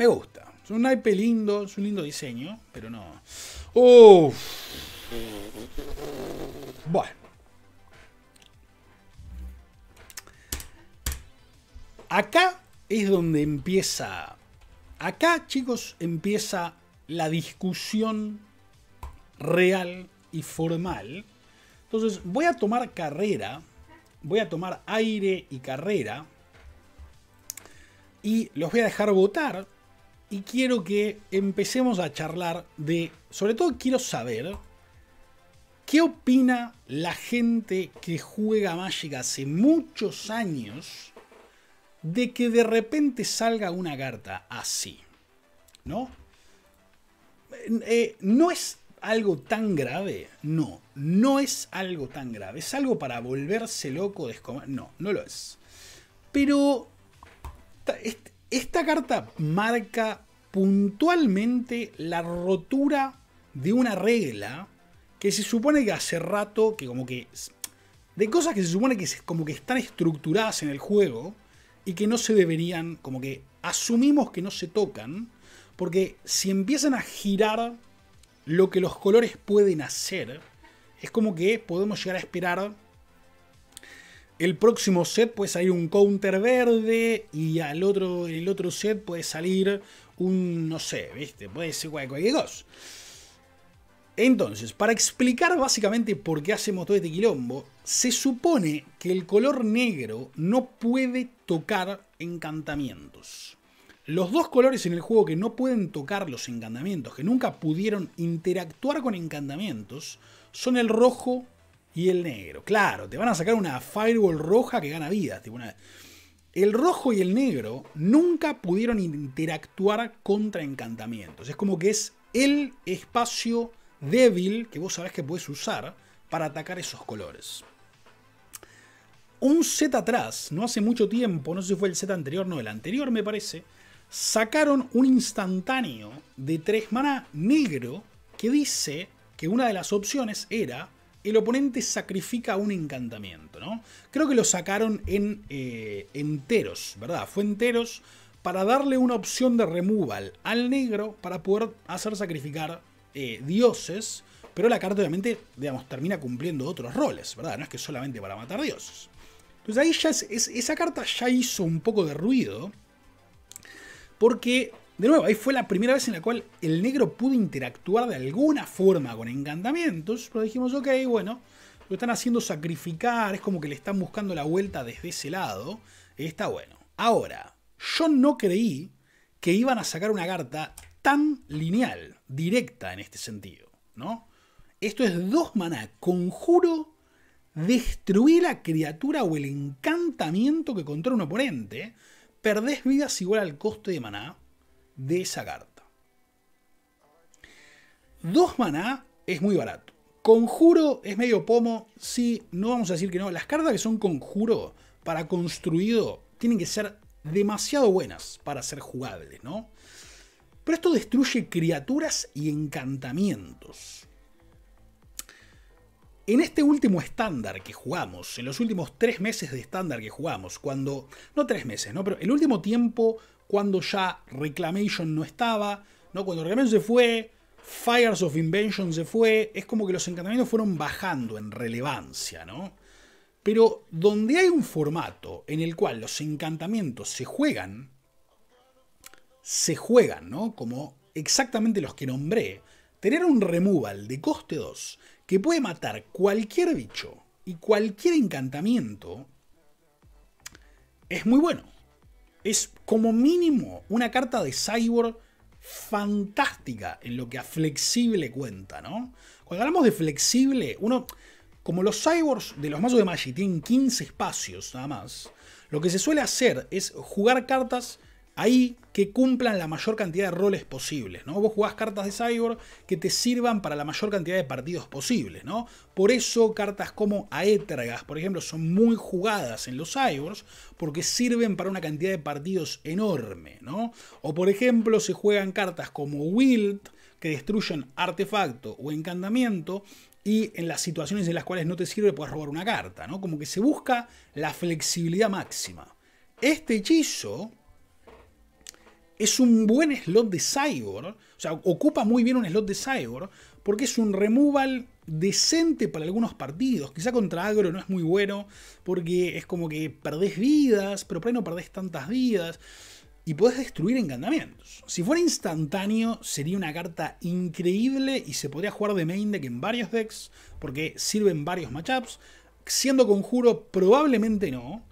Me gusta. Es un naipe lindo, es un lindo diseño, pero no. Uff. Bueno. Acá es donde empieza. Acá, chicos, empieza la discusión real y formal. Entonces, voy a tomar carrera. Voy a tomar aire y carrera. Y los voy a dejar votar. Y quiero que empecemos a charlar de. Sobre todo, quiero saber. ¿Qué opina la gente que juega Magic hace muchos años de que de repente salga una carta así? ¿No? Eh, no es algo tan grave. No, no es algo tan grave. Es algo para volverse loco, descomer. No, no lo es. Pero esta carta marca puntualmente la rotura de una regla que se supone que hace rato, que como que... De cosas que se supone que como que están estructuradas en el juego y que no se deberían, como que asumimos que no se tocan, porque si empiezan a girar lo que los colores pueden hacer, es como que podemos llegar a esperar el próximo set puede salir un counter verde y al otro, el otro set puede salir un, no sé, ¿viste? Puede ser cualquier cosa. Entonces, para explicar básicamente por qué hacemos todo este quilombo, se supone que el color negro no puede tocar encantamientos. Los dos colores en el juego que no pueden tocar los encantamientos, que nunca pudieron interactuar con encantamientos, son el rojo y el negro. Claro, te van a sacar una firewall roja que gana vida. El rojo y el negro nunca pudieron interactuar contra encantamientos. Es como que es el espacio débil que vos sabés que puedes usar para atacar esos colores. Un set atrás, no hace mucho tiempo, no sé si fue el set anterior, no, el anterior me parece, sacaron un instantáneo de 3 mana negro que dice que una de las opciones era el oponente sacrifica un encantamiento, ¿no? Creo que lo sacaron en eh, enteros, ¿verdad? Fue enteros para darle una opción de removal al negro para poder hacer sacrificar eh, dioses, pero la carta obviamente, digamos, termina cumpliendo otros roles, ¿verdad? No es que solamente para matar dioses. Entonces ahí ya es, esa carta ya hizo un poco de ruido, porque, de nuevo, ahí fue la primera vez en la cual el negro pudo interactuar de alguna forma con encantamientos, pero dijimos, ok, bueno, lo están haciendo sacrificar, es como que le están buscando la vuelta desde ese lado, está bueno. Ahora, yo no creí que iban a sacar una carta tan lineal, directa en este sentido, ¿no? Esto es dos maná, conjuro, destruir la criatura o el encantamiento que controla un oponente, perdés vidas igual al coste de maná de esa carta. Dos maná es muy barato. Conjuro es medio pomo, sí, no vamos a decir que no. Las cartas que son conjuro para construido tienen que ser demasiado buenas para ser jugables, ¿no? Pero esto destruye criaturas y encantamientos. En este último estándar que jugamos, en los últimos tres meses de estándar que jugamos, cuando. No tres meses, ¿no? Pero el último tiempo, cuando ya Reclamation no estaba, ¿no? Cuando Reclamation se fue, Fires of Invention se fue, es como que los encantamientos fueron bajando en relevancia, ¿no? Pero donde hay un formato en el cual los encantamientos se juegan, se juegan, ¿no? Como exactamente los que nombré. Tener un removal de coste 2 que puede matar cualquier bicho y cualquier encantamiento es muy bueno. Es como mínimo una carta de Cyborg fantástica en lo que a flexible cuenta, ¿no? Cuando hablamos de flexible, uno, como los cyborgs de los mazos de Magic tienen 15 espacios nada más, lo que se suele hacer es jugar cartas ahí que cumplan la mayor cantidad de roles posibles, ¿no? Vos jugás cartas de Cyborg que te sirvan para la mayor cantidad de partidos posibles, ¿no? Por eso cartas como Aetragas, por ejemplo, son muy jugadas en los Cyborgs porque sirven para una cantidad de partidos enorme, ¿no? O por ejemplo, se juegan cartas como Wild que destruyen artefacto o encantamiento y en las situaciones en las cuales no te sirve puedes robar una carta, ¿no? Como que se busca la flexibilidad máxima. Este hechizo es un buen slot de Cyborg. O sea, ocupa muy bien un slot de Cyborg porque es un removal decente para algunos partidos. Quizá contra agro no es muy bueno porque es como que perdés vidas, pero por ahí no perdés tantas vidas. Y podés destruir encantamientos. Si fuera instantáneo, sería una carta increíble y se podría jugar de main deck en varios decks, porque sirven varios matchups. Siendo conjuro, probablemente no.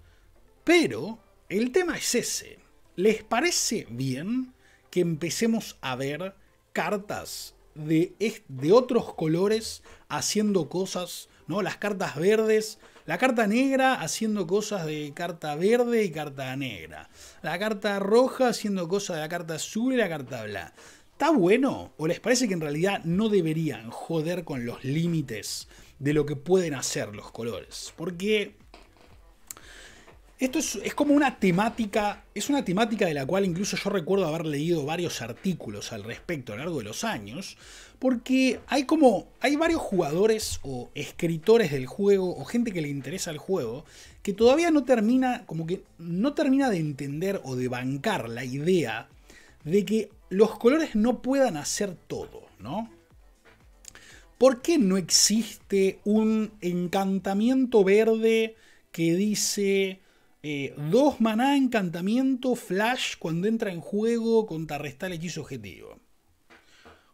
Pero el tema es ese. ¿Les parece bien que empecemos a ver cartas de, de otros colores haciendo cosas? ¿no? Las cartas verdes, la carta negra haciendo cosas de carta verde y carta negra. La carta roja haciendo cosas de la carta azul y la carta blanca. ¿Está bueno? ¿O les parece que en realidad no deberían joder con los límites de lo que pueden hacer los colores? Porque esto es, como una temática, es una temática de la cual incluso yo recuerdo haber leído varios artículos al respecto a lo largo de los años, porque hay como, hay varios jugadores o escritores del juego o gente que le interesa el juego que todavía no termina, como que no termina de entender o de bancar la idea de que los colores no puedan hacer todo, ¿no? ¿Por qué no existe un encantamiento verde que dice eh, dos maná encantamiento flash cuando entra en juego contrarrestar el hechizo objetivo.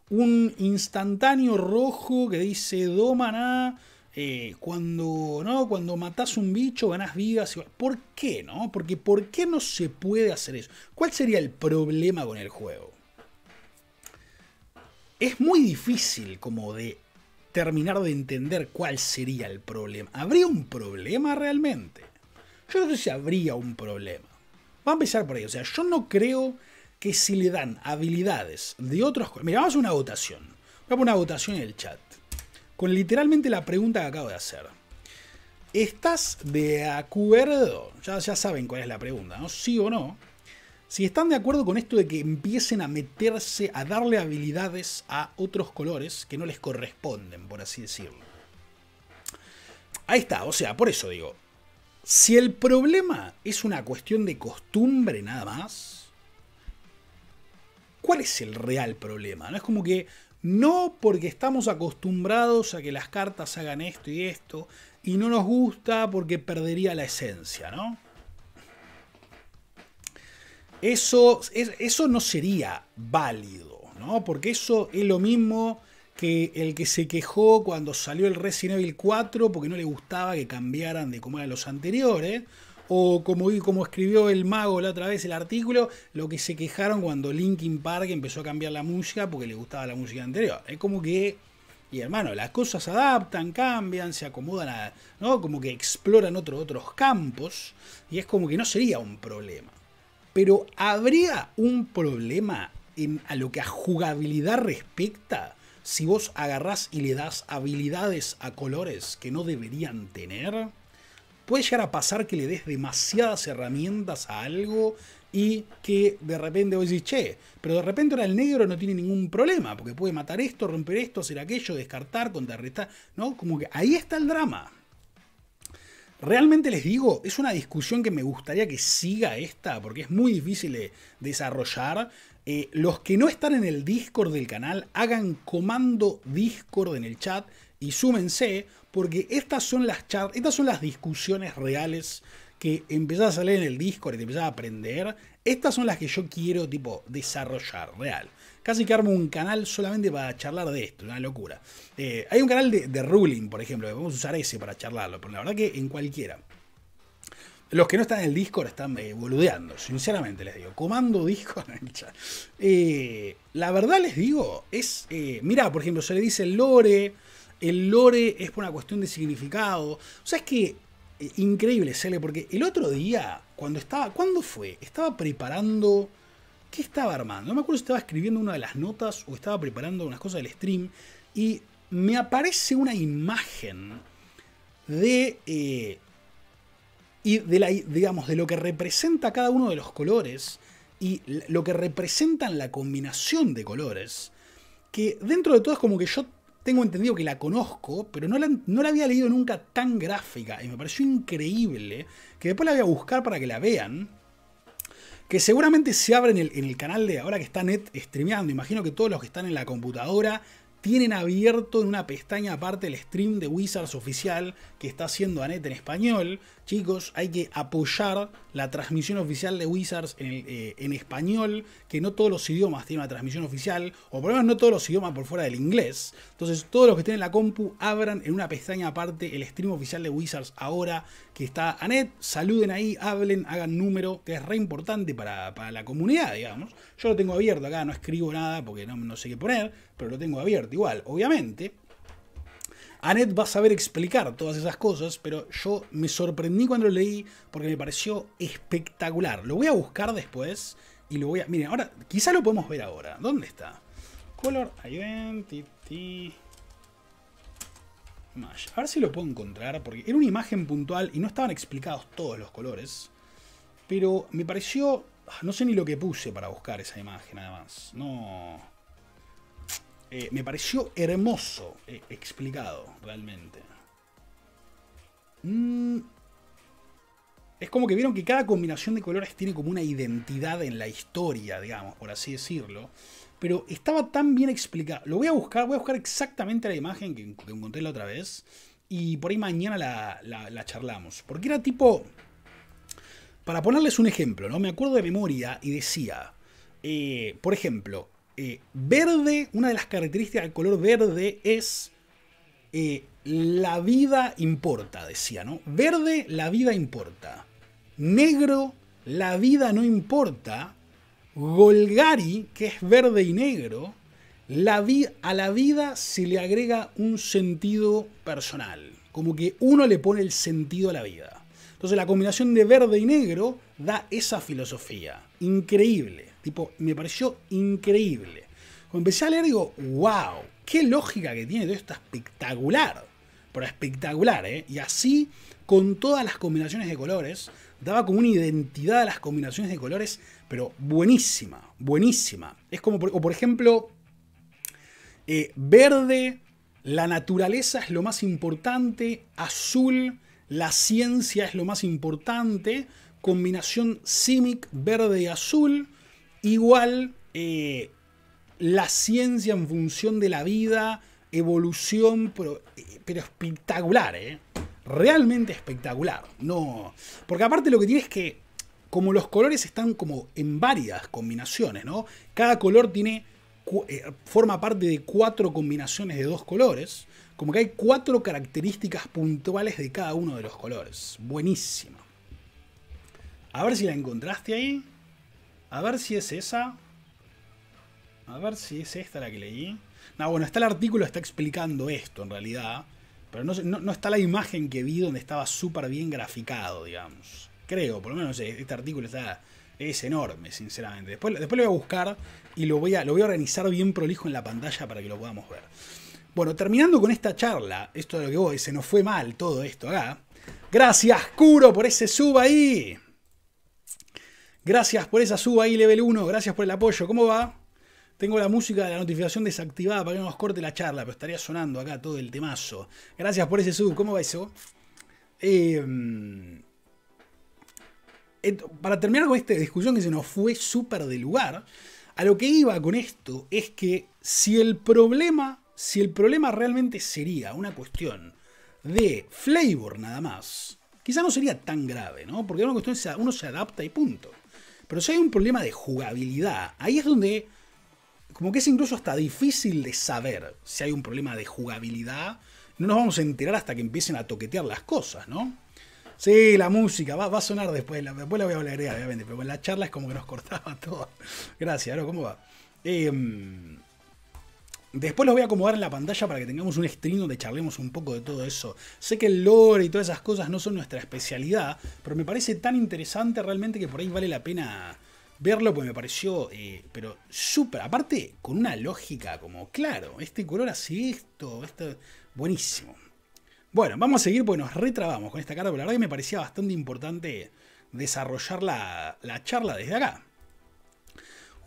Un instantáneo rojo que dice dos maná eh, cuando, ¿no? cuando matas un bicho ganas vidas. ¿Por qué? No? Porque ¿por qué no se puede hacer eso? ¿Cuál sería el problema con el juego? Es muy difícil como de terminar de entender cuál sería el problema. ¿Habría un problema realmente? Yo no sé si habría un problema. Vamos a empezar por ahí. O sea, yo no creo que si le dan habilidades de otros... Mira, vamos a una votación. Voy a una votación en el chat. Con literalmente la pregunta que acabo de hacer. ¿Estás de acuerdo? Ya, ya saben cuál es la pregunta, ¿no? ¿Sí o no? Si están de acuerdo con esto de que empiecen a meterse, a darle habilidades a otros colores que no les corresponden, por así decirlo. Ahí está, o sea, por eso digo, si el problema es una cuestión de costumbre nada más, ¿cuál es el real problema? No es como que no porque estamos acostumbrados a que las cartas hagan esto y esto y no nos gusta porque perdería la esencia, ¿no? Eso, eso no sería válido, ¿no? Porque eso es lo mismo que el que se quejó cuando salió el Resident Evil 4 porque no le gustaba que cambiaran de como eran los anteriores. O como, como escribió el mago la otra vez el artículo, lo que se quejaron cuando Linkin Park empezó a cambiar la música porque le gustaba la música anterior. Es como que, y hermano, las cosas se adaptan, cambian, se acomodan a, ¿no? Como que exploran otros campos y es como que no sería un problema. Pero ¿habría un problema en, a lo que a jugabilidad respecta? Si vos agarrás y le das habilidades a colores que no deberían tener, puede llegar a pasar que le des demasiadas herramientas a algo y que de repente vos decís, che, pero de repente ahora el negro no tiene ningún problema, porque puede matar esto, romper esto, hacer aquello, descartar, contrarrestar, ¿no? Como que ahí está el drama. Realmente les digo, es una discusión que me gustaría que siga esta, porque es muy difícil de desarrollar. Eh, los que no están en el Discord del canal, hagan comando Discord en el chat y súmense, porque estas son las, estas son las discusiones reales que empezás a salir en el Discord y te empezás a aprender. Estas son las que yo quiero, tipo, desarrollar, real. Casi que armo un canal solamente para charlar de esto, una locura. Eh, hay un canal de, de ruling, por ejemplo, que a usar ese para charlarlo, pero la verdad que en cualquiera. Los que no están en el Discord están eh, boludeando, sinceramente les digo. Comando Discord. Eh, la verdad les digo, es. Eh, mira, por ejemplo, se le dice lore. El lore es por una cuestión de significado. O sea, es que. increíble, Cele, porque el otro día, cuando estaba. ¿Cuándo fue? Estaba preparando. ¿Qué estaba armando? No me acuerdo si estaba escribiendo una de las notas o estaba preparando unas cosas del stream. Y me aparece una imagen de y de, la, digamos, de lo que representa cada uno de los colores y lo que representan la combinación de colores, que dentro de todo es como que yo tengo entendido que la conozco, pero no la, no la había leído nunca tan gráfica y me pareció increíble, que después la voy a buscar para que la vean. que seguramente se abre en el, en el canal de ahora que está Net streameando. Imagino que todos los que están en la computadora tienen abierto en una pestaña aparte el stream de Wizards oficial que está haciendo Anet en español. Chicos, hay que apoyar la transmisión oficial de Wizards eh, en, español, que no todos los idiomas tienen una transmisión oficial, o por lo menos no todos los idiomas por fuera del inglés. Entonces, todos los que estén en la compu abran en una pestaña aparte el stream oficial de Wizards ahora que está Anet. Saluden ahí, hablen, hagan número, que es re importante para, la comunidad, digamos. Yo lo tengo abierto acá, no escribo nada porque no, no sé qué poner, pero lo tengo abierto igual, obviamente. Annette va a saber explicar todas esas cosas, pero yo me sorprendí cuando lo leí porque me pareció espectacular. Lo voy a buscar después y lo voy a... Miren, ahora, quizá lo podemos ver ahora. ¿Dónde está? Color Identity... A ver si lo puedo encontrar, porque era una imagen puntual y no estaban explicados todos los colores. Pero me pareció... Ah, no sé ni lo que puse para buscar esa imagen, además. No... Eh, me pareció hermoso eh, explicado, realmente. Mm. Es como que vieron que cada combinación de colores tiene como una identidad en la historia, digamos, por así decirlo. Pero estaba tan bien explicado. Lo voy a buscar, voy a buscar exactamente la imagen que, encontré la otra vez. Y por ahí mañana la, charlamos. Porque era tipo... Para ponerles un ejemplo, ¿no? Me acuerdo de memoria y decía, eh, por ejemplo, eh, verde, una de las características del color verde es eh, la vida importa, decía, ¿no? Verde, la vida importa. Negro, la vida no importa. Golgari, que es verde y negro, a la vida se le agrega un sentido personal. Como que uno le pone el sentido a la vida. Entonces la combinación de verde y negro da esa filosofía. Increíble. Tipo, me pareció increíble. Cuando empecé a leer digo, wow, qué lógica que tiene todo esto espectacular. Pero espectacular, ¿eh? Y así, con todas las combinaciones de colores, daba como una identidad a las combinaciones de colores, pero buenísima, buenísima. Es como, por, o por ejemplo, eh, verde, la naturaleza es lo más importante, azul, la ciencia es lo más importante, combinación Simic, verde y azul, Igual, eh, la ciencia en función de la vida, evolución, pero, pero espectacular, ¿eh? Realmente espectacular. No. Porque aparte lo que tiene es que, como los colores están como en varias combinaciones, ¿no? Cada color tiene. Eh, forma parte de cuatro combinaciones de dos colores. Como que hay cuatro características puntuales de cada uno de los colores. Buenísimo. A ver si la encontraste ahí. A ver si es esa. A ver si es esta la que leí. No, bueno, está el artículo, está explicando esto en realidad. Pero no, está la imagen que vi donde estaba súper bien graficado, digamos. Creo, por lo menos este artículo está, es enorme, sinceramente. Después, después lo voy a buscar y lo voy a, lo voy a organizar bien prolijo en la pantalla para que lo podamos ver. Bueno, terminando con esta charla, esto de lo que voy, se nos fue mal todo esto acá. Gracias, Curo, por ese sub ahí. Gracias por esa suba ahí, level 1. Gracias por el apoyo. ¿Cómo va? Tengo la música de la notificación desactivada para que no nos corte la charla, pero estaría sonando acá todo el temazo. Gracias por ese sub. ¿Cómo va eso? Em, para terminar con esta discusión que se nos fue súper de lugar, a lo que iba con esto es que si el problema, si el problema realmente sería una cuestión de flavor nada más, quizá no sería tan grave, ¿no? Porque una cuestión es uno se adapta y punto. Pero si hay un problema de jugabilidad, ahí es donde como que es incluso hasta difícil de saber si hay un problema de jugabilidad. No nos vamos a enterar hasta que empiecen a toquetear las cosas, ¿no? Sí, la música, va, a sonar después, después la voy a hablar, obviamente, pero en la charla es como que nos cortaba todo. Gracias, ¿no? ¿Cómo va? Eh, Después los voy a acomodar en la pantalla para que tengamos un stream donde charlemos un poco de todo eso. Sé que el lore y todas esas cosas no son nuestra especialidad, pero me parece tan interesante realmente que por ahí vale la pena verlo, porque me pareció, eh, pero súper, aparte con una lógica como, claro, este color hace esto, esto, buenísimo. Bueno, vamos a seguir porque nos retrabamos con esta carta, pero la verdad que me parecía bastante importante desarrollar la, charla desde acá.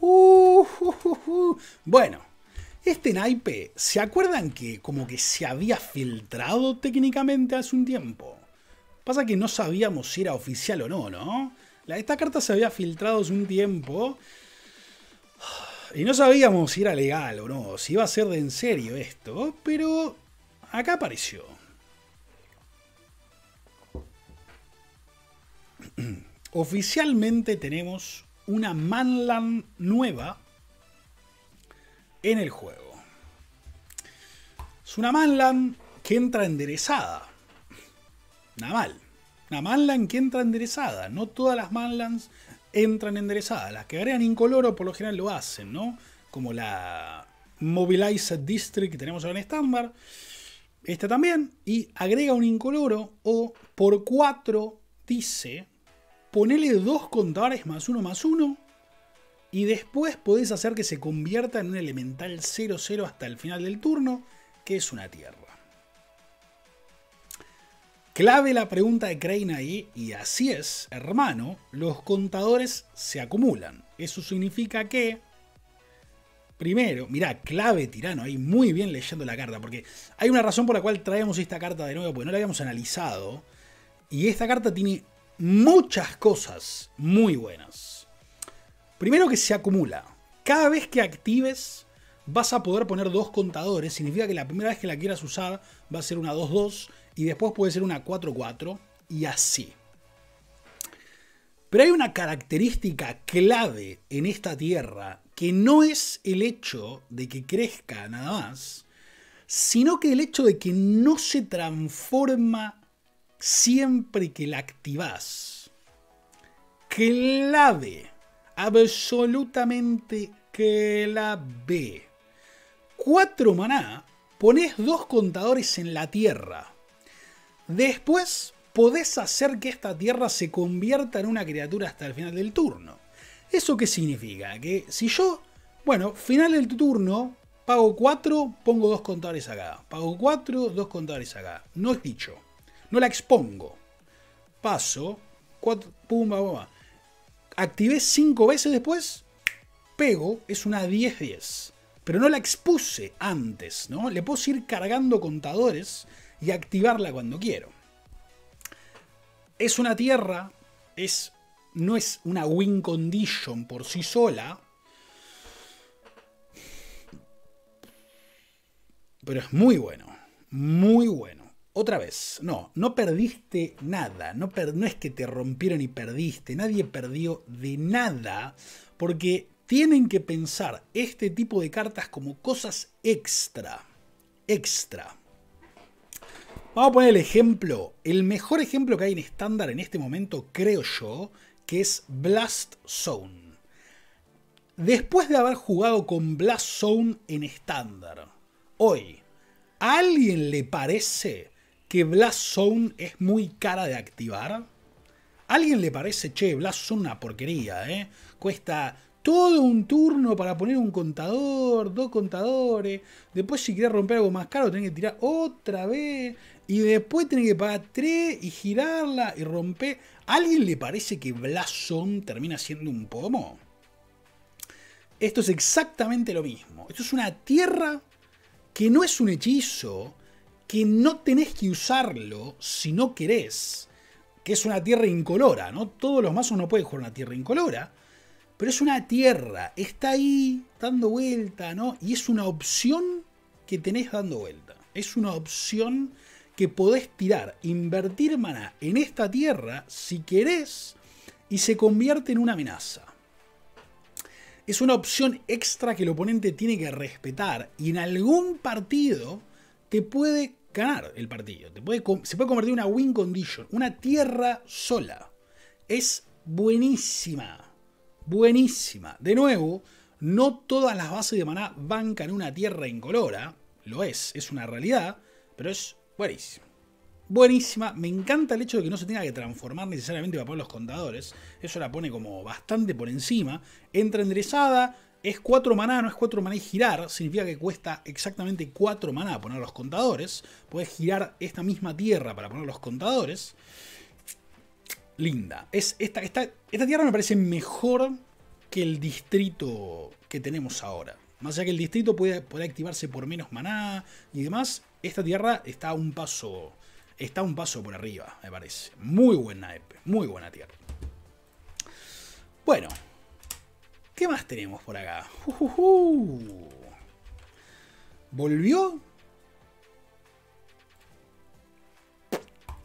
Uh, uh, uh, bueno, este naipe, ¿se acuerdan que como que se había filtrado técnicamente hace un tiempo? Pasa que no sabíamos si era oficial o no, ¿no? esta carta se había filtrado hace un tiempo. Y no sabíamos si era legal o no, si iba a ser de en serio esto, pero acá apareció. Oficialmente tenemos una Manland nueva en el juego. Es una Manland que entra enderezada. Nada mal. Una Manland que entra enderezada. No todas las Manlands entran enderezadas. Las que agregan incoloro por lo general lo hacen, ¿no? Como la Mobilized District que tenemos ahora en estándar. Esta también. Y agrega un incoloro o por 4 dice, ponele dos contadores más uno más uno. Y después podés hacer que se convierta en un elemental 0-0 hasta el final del turno, que es una tierra. Clave la pregunta de Crane ahí, y así es, hermano, los contadores se acumulan. Eso significa que, primero, mira, clave tirano, ahí muy bien leyendo la carta, porque hay una razón por la cual traemos esta carta de nuevo, porque no la habíamos analizado, y esta carta tiene muchas cosas muy buenas. Primero que se acumula. Cada vez que actives vas a poder poner dos contadores. Significa que la primera vez que la quieras usar va a ser una 2-2 y después puede ser una 4-4 y así. Pero hay una característica clave en esta tierra que no es el hecho de que crezca nada más, sino que el hecho de que no se transforma siempre que la activas. Clave, absolutamente clave. 4 maná, pones dos contadores en la tierra. Después podés hacer que esta tierra se convierta en una criatura hasta el final del turno. ¿Eso qué significa? Que si yo, bueno, final del turno, pago 4, pongo dos contadores acá. Pago 4, dos contadores acá. No es dicho. No la expongo. Paso, 4, pum, pum, Activé 5 veces después, pego, es una 10-10. Pero no la expuse antes, ¿no? Le puedo ir cargando contadores y activarla cuando quiero. Es una tierra, es, no es una win condition por sí sola, pero es muy bueno, muy bueno. Otra vez, no, no perdiste nada, no, es que te rompieron y perdiste, nadie perdió de nada, porque tienen que pensar este tipo de cartas como cosas extra, extra. Vamos a poner el ejemplo, el mejor ejemplo que hay en estándar en este momento, creo yo, que es Blast Zone. Después de haber jugado con Blast Zone en estándar, hoy, ¿a alguien le parece que Blast Zone es muy cara de activar? ¿A alguien le parece, che, Blast Zone una porquería, ¿eh? Cuesta todo un turno para poner un contador, dos contadores. Después, si quieres romper algo más caro, tenés que tirar otra vez. Y después tenés que pagar tres y girarla y romper. ¿A alguien le parece que Blason termina siendo un pomo? Esto es exactamente lo mismo. Esto es una tierra que no es un hechizo, que no tenés que usarlo si no querés. Que es una tierra incolora, ¿no? Todos los mazos no pueden jugar una tierra incolora. Pero es una tierra, está ahí dando vuelta, ¿no? Y es una opción que tenés dando vuelta. Es una opción que podés tirar, invertir mana en esta tierra si querés y se convierte en una amenaza. Es una opción extra que el oponente tiene que respetar y en algún partido te puede ganar el partido. Puede, se puede convertir en una win condition, una tierra sola. Es buenísima buenísima. De nuevo, no todas las bases de maná bancan una tierra incolora, lo es, es una realidad, pero es buenísima. Buenísima, me encanta el hecho de que no se tenga que transformar necesariamente para poner los contadores, eso la pone como bastante por encima. Entra enderezada, es 4 maná, no es 4 maná y girar, significa que cuesta exactamente 4 maná poner los contadores. Puedes girar esta misma tierra para poner los contadores linda. Es esta, esta, esta tierra me parece mejor que el distrito que tenemos ahora. Más allá que el distrito puede, activarse por menos maná y demás, esta tierra está un paso, está un paso por arriba, me parece. Muy buena EP, muy buena tierra. Bueno, ¿qué más tenemos por acá? Uh, ¿Volvió?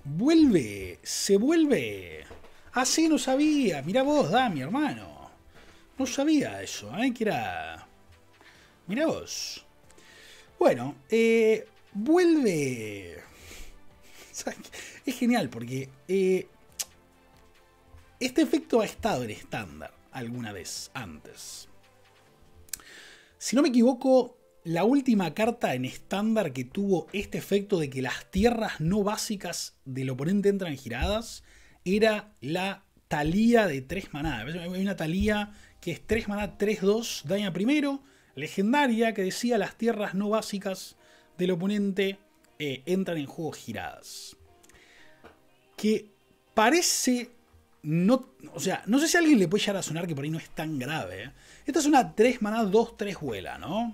Vuelve, se vuelve. Ah, sí, no sabía. Mira vos, mi hermano. No sabía eso, ¿eh? Que era... Mira vos. Bueno, eh, vuelve... Es genial porque eh, este efecto ha estado en estándar alguna vez antes. Si no me equivoco, la última carta en estándar que tuvo este efecto de que las tierras no básicas del oponente entran giradas era la Talía de 3 maná. Hay una Talía que es 3 maná, 3-2, daña primero. Legendaria que decía las tierras no básicas del oponente eh, entran en juego giradas. Que parece no, o sea, no sé si a alguien le puede llegar a sonar que por ahí no es tan grave. ¿eh? Esta es una 3 maná 2-3 vuela, ¿no?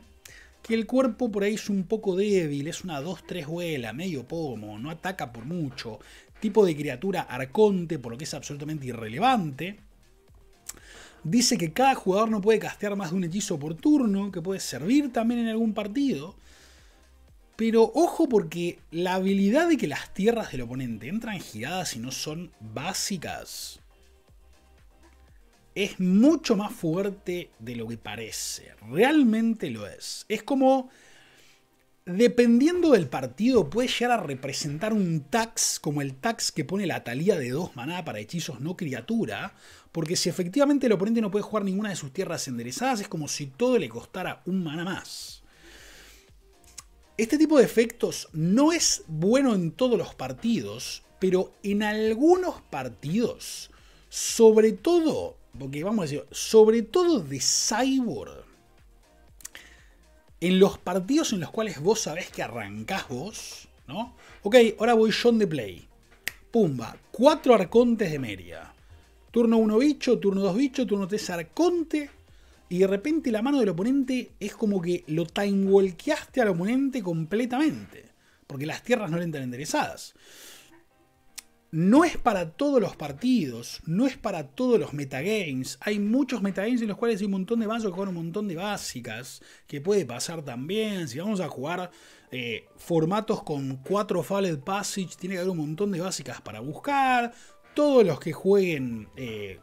Que el cuerpo por ahí es un poco débil, es una 2-3 vuela, medio pomo, no ataca por mucho. Tipo de criatura arconte, por lo que es absolutamente irrelevante. Dice que cada jugador no puede castear más de un hechizo por turno, que puede servir también en algún partido. Pero ojo porque la habilidad de que las tierras del oponente entran giradas y no son básicas es mucho más fuerte de lo que parece. Realmente lo es. Es como, dependiendo del partido, puede llegar a representar un tax como el tax que pone la talía de dos maná para hechizos no criatura. Porque si efectivamente el oponente no puede jugar ninguna de sus tierras enderezadas, es como si todo le costara un maná más. Este tipo de efectos no es bueno en todos los partidos, pero en algunos partidos, sobre todo, porque vamos a decir, sobre todo de Cyborg, en los partidos en los cuales vos sabés que arrancás vos, ¿no? Ok, ahora voy John de Play. Pumba, cuatro arcontes de media. Turno 1 bicho, turno 2 bicho, turno 3 arconte, y de repente la mano del oponente es como que lo timewalkeaste al oponente completamente. Porque las tierras no le entran enderezadas. No es para todos los partidos, no es para todos los metagames. Hay muchos metagames en los cuales hay un montón de mazos que juegan un montón de básicas, que puede pasar también. Si vamos a jugar eh, formatos con cuatro Fallet Passage, tiene que haber un montón de básicas para buscar. Todos los que jueguen eh,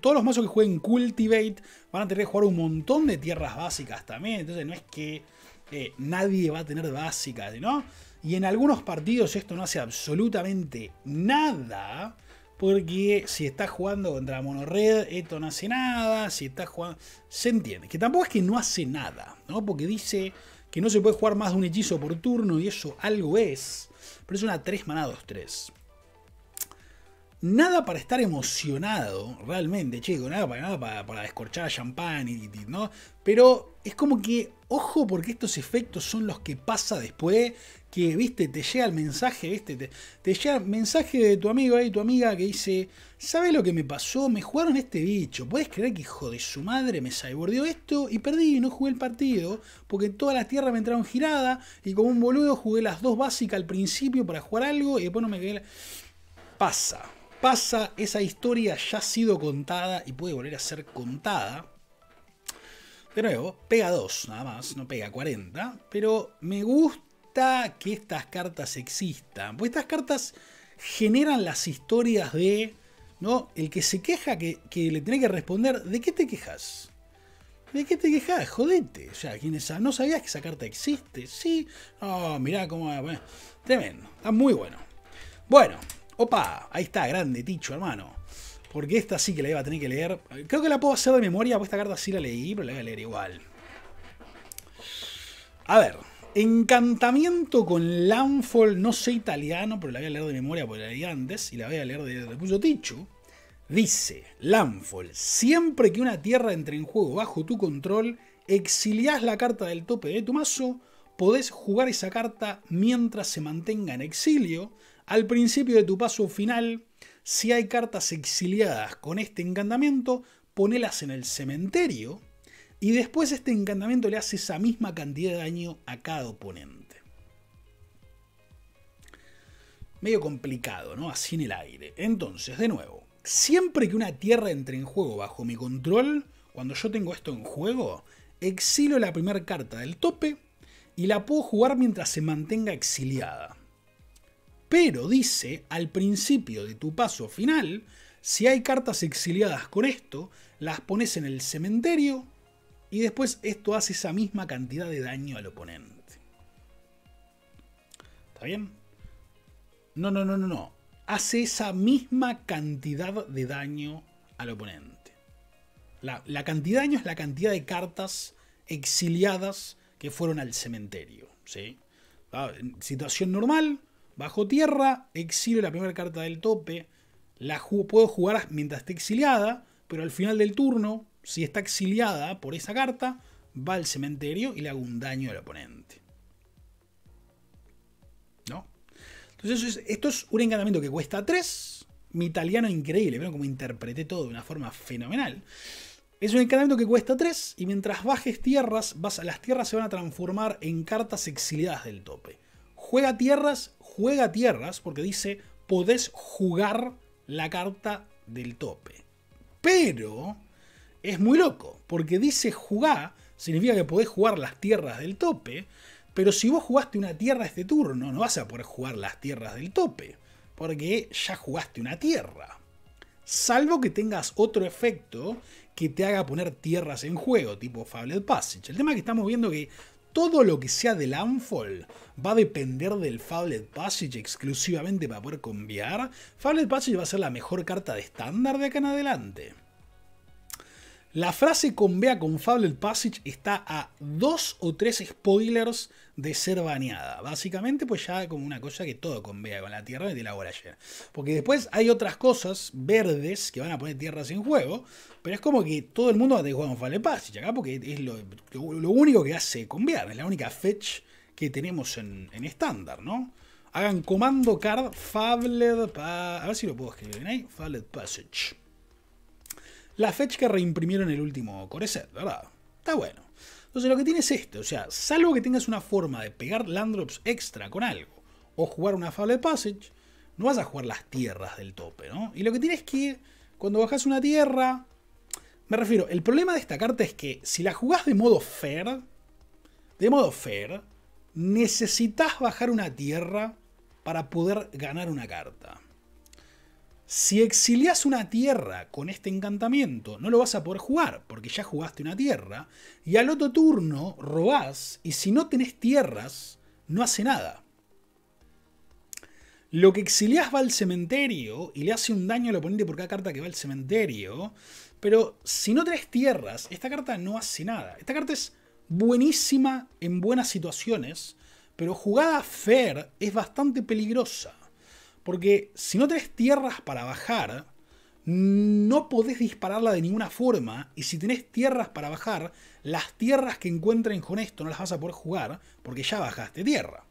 todos los mazos que jueguen Cultivate van a tener que jugar un montón de tierras básicas también. Entonces no es que eh, nadie va a tener básicas, ¿no? Y en algunos partidos esto no hace absolutamente nada. Porque si estás jugando contra Monored, esto no hace nada. Si estás jugando. Se entiende. Que tampoco es que no hace nada, ¿no? Porque dice que no se puede jugar más de un hechizo por turno y eso algo es. Pero es una 3 mana 2-3 nada para estar emocionado, realmente, chico, nada para, nada para, para descorchar champán y, ¿no? Pero es como que, ojo, porque estos efectos son los que pasa después, que, viste, te llega el mensaje, viste, te, llega el mensaje de tu amigo ahí, tu amiga, que dice, ¿sabes lo que me pasó? Me jugaron este bicho, ¿puedes creer que hijo de su madre me cybordeó esto? Y perdí, no jugué el partido, porque todas las tierras me entraron girada, y como un boludo jugué las dos básicas al principio para jugar algo, y después no me quedé... Pasa, pasa, esa historia ya ha sido contada y puede volver a ser contada. De nuevo, pega 2 nada más, no pega 40, pero me gusta que estas cartas existan, porque estas cartas generan las historias de, ¿no? El que se queja que, le tiene que responder, ¿de qué te quejas? ¿De qué te quejas? Jodete. O sea, ¿quién ¿no sabías que esa carta existe? Sí. Oh, mirá cómo... Bueno, tremendo. Está muy bueno. Bueno, Opa, ahí está, grande, Ticho, hermano. Porque esta sí que la iba a tener que leer. Creo que la puedo hacer de memoria, porque esta carta sí la leí, pero la voy a leer igual. A ver, encantamiento con Landfall, no sé italiano, pero la voy a leer de memoria porque la leí antes, y la voy a leer de, de puso Ticho. Dice, Landfall, siempre que una tierra entre en juego bajo tu control, exiliás la carta del tope de tu mazo, podés jugar esa carta mientras se mantenga en exilio, al principio de tu paso final, si hay cartas exiliadas con este encantamiento, ponelas en el cementerio y después este encantamiento le hace esa misma cantidad de daño a cada oponente. Medio complicado, ¿no? Así en el aire. Entonces, de nuevo, siempre que una tierra entre en juego bajo mi control, cuando yo tengo esto en juego, exilio la primera carta del tope y la puedo jugar mientras se mantenga exiliada. Pero dice, al principio de tu paso final, si hay cartas exiliadas con esto, las pones en el cementerio y después esto hace esa misma cantidad de daño al oponente. ¿Está bien? No, no, no, no, no. Hace esa misma cantidad de daño al oponente. La, cantidad de daño es la cantidad de cartas exiliadas que fueron al cementerio. ¿sí? Ah, situación normal, bajo tierra, exilio la primera carta del tope. La puedo jugar mientras esté exiliada, pero al final del turno, si está exiliada por esa carta, va al cementerio y le hago un daño al oponente. ¿No? Entonces, esto es un encantamiento que cuesta 3. Mi italiano increíble, ¿ven cómo interpreté todo de una forma fenomenal. Es un encantamiento que cuesta 3 y mientras bajes tierras, las tierras se van a transformar en cartas exiliadas del tope. Juega tierras, juega tierras, porque dice podés jugar la carta del tope. Pero es muy loco, porque dice jugar, significa que podés jugar las tierras del tope, pero si vos jugaste una tierra este turno, no vas a poder jugar las tierras del tope, porque ya jugaste una tierra. Salvo que tengas otro efecto que te haga poner tierras en juego, tipo Fablet Passage. El tema es que estamos viendo que todo lo que sea del Landfall va a depender del Fablet Passage exclusivamente para poder cambiar. Fablet Passage va a ser la mejor carta de estándar de acá en adelante. La frase convea con Fablet Passage está a dos o tres spoilers de ser baneada. Básicamente, pues ya como una cosa que todo convea con la tierra de la hora ayer. Porque después hay otras cosas verdes que van a poner tierras en juego. Pero es como que todo el mundo va a tener con Fablet Passage acá porque es lo, único que hace convear. Es la única fetch que tenemos en estándar, ¿no? Hagan comando card Fablet. A ver si lo puedo escribir ahí. Fablet Passage la fetch que reimprimieron el último core set, ¿verdad? Está bueno. Entonces lo que tienes es esto, o sea, salvo que tengas una forma de pegar land drops extra con algo, o jugar una Fable Passage, no vas a jugar las tierras del tope, ¿no? Y lo que tienes es que cuando bajas una tierra, me refiero, el problema de esta carta es que si la jugás de modo fair, de modo fair, necesitas bajar una tierra para poder ganar una carta. Si exilias una tierra con este encantamiento, no lo vas a poder jugar, porque ya jugaste una tierra, y al otro turno robás, y si no tenés tierras, no hace nada. Lo que exilias va al cementerio y le hace un daño al oponente por cada carta que va al cementerio, pero si no tenés tierras, esta carta no hace nada. Esta carta es buenísima en buenas situaciones, pero jugada fair es bastante peligrosa. Porque si no tenés tierras para bajar, no podés dispararla de ninguna forma. Y si tenés tierras para bajar, las tierras que encuentren con esto no las vas a poder jugar porque ya bajaste tierra.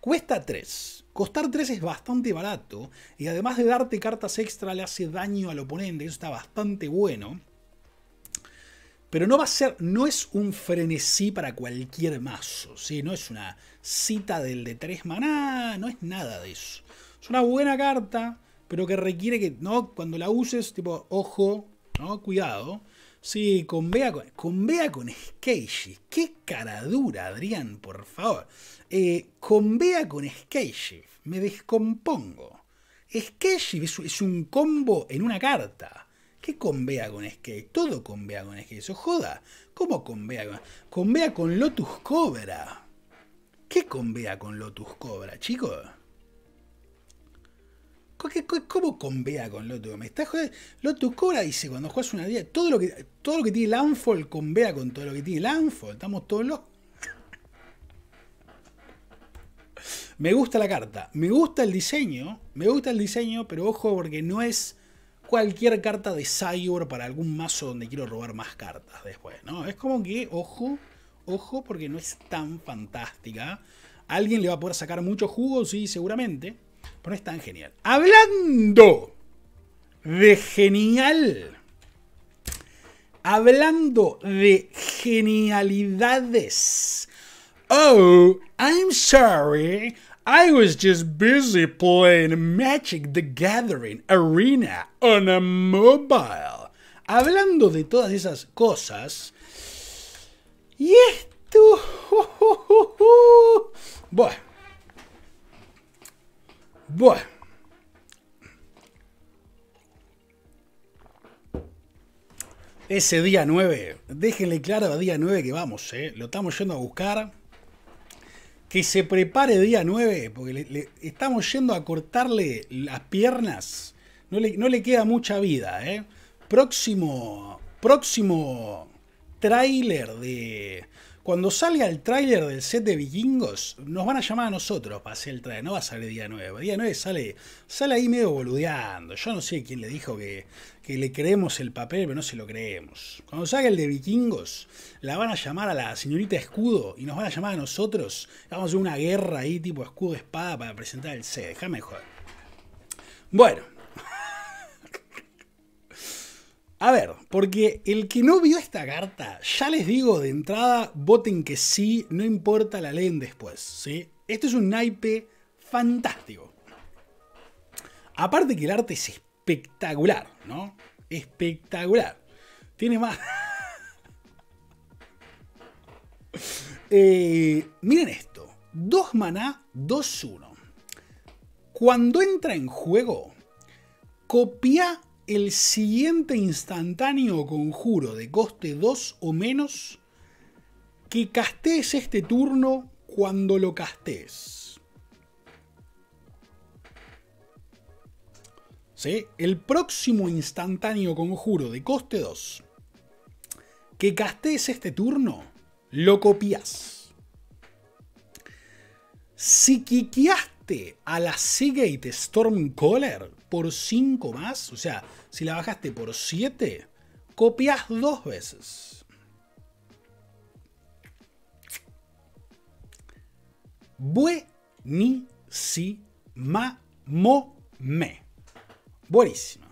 Cuesta 3. Costar 3 es bastante barato y además de darte cartas extra le hace daño al oponente, eso está bastante bueno. Pero no va a ser, no es un frenesí para cualquier mazo, ¿sí? no es una cita del de tres maná, no es nada de eso. Es una buena carta, pero que requiere que, ¿no? Cuando la uses, tipo, ojo, ¿no? Cuidado. Sí, con Bea con, con, con Qué cara dura, Adrián, por favor. Eh, con Bea con Me descompongo. Es, es un combo en una carta. ¿Qué convea con skate? Todo convea con skate. Eso joda. ¿Cómo convea con.? Convea con Lotus Cobra. ¿Qué convea con Lotus Cobra, chicos? ¿Cómo convea con Lotus? ¿Me está Lotus Cobra dice cuando juegas una día, todo lo que todo lo que tiene Landfall convea con todo lo que tiene Landfall. Estamos todos locos. Me gusta la carta, me gusta el diseño, me gusta el diseño, pero ojo porque no es cualquier carta de Cyber para algún mazo donde quiero robar más cartas después, ¿no? Es como que, ojo, ojo, porque no es tan fantástica. alguien le va a poder sacar mucho jugo, sí, seguramente, pero no es tan genial. Hablando de genial. Hablando de genialidades. Oh, I'm sorry. I was just busy playing Magic the Gathering Arena on a mobile. Hablando de todas esas cosas. Y esto. Bueno. Bueno. Ese día 9, déjenle claro a día 9 que vamos, ¿eh? lo estamos yendo a buscar. Que se prepare día 9, porque le, estamos yendo a cortarle las piernas. No le, no le queda mucha vida. ¿eh? Próximo, próximo tráiler de, cuando salga el tráiler del set de vikingos, nos van a llamar a nosotros para hacer el tráiler. No va a salir día 9. Día 9 sale, sale ahí medio boludeando. Yo no sé quién le dijo que, que le creemos el papel, pero no se lo creemos. Cuando salga el de vikingos, la van a llamar a la señorita escudo y nos van a llamar a nosotros. Vamos a hacer una guerra ahí tipo escudo-espada para presentar el set. Déjame joder. Bueno. A ver, porque el que no vio esta carta, ya les digo de entrada, voten que sí, no importa la leen después, ¿sí? Este es un naipe fantástico. Aparte que el arte es espectacular, ¿no? Espectacular. Tiene más... Eh, miren esto. 2 maná, 2-1. Cuando entra en juego, copia el siguiente instantáneo conjuro de coste 2 o menos que castees este turno cuando lo castees. ¿Sí? El próximo instantáneo conjuro de coste 2 que castees este turno, lo copias. Si quiqueaste a la Seagate Stormcaller, por 5 más, o sea, si la bajaste por 7, copias dos veces. Buenísima me. Buenísimo.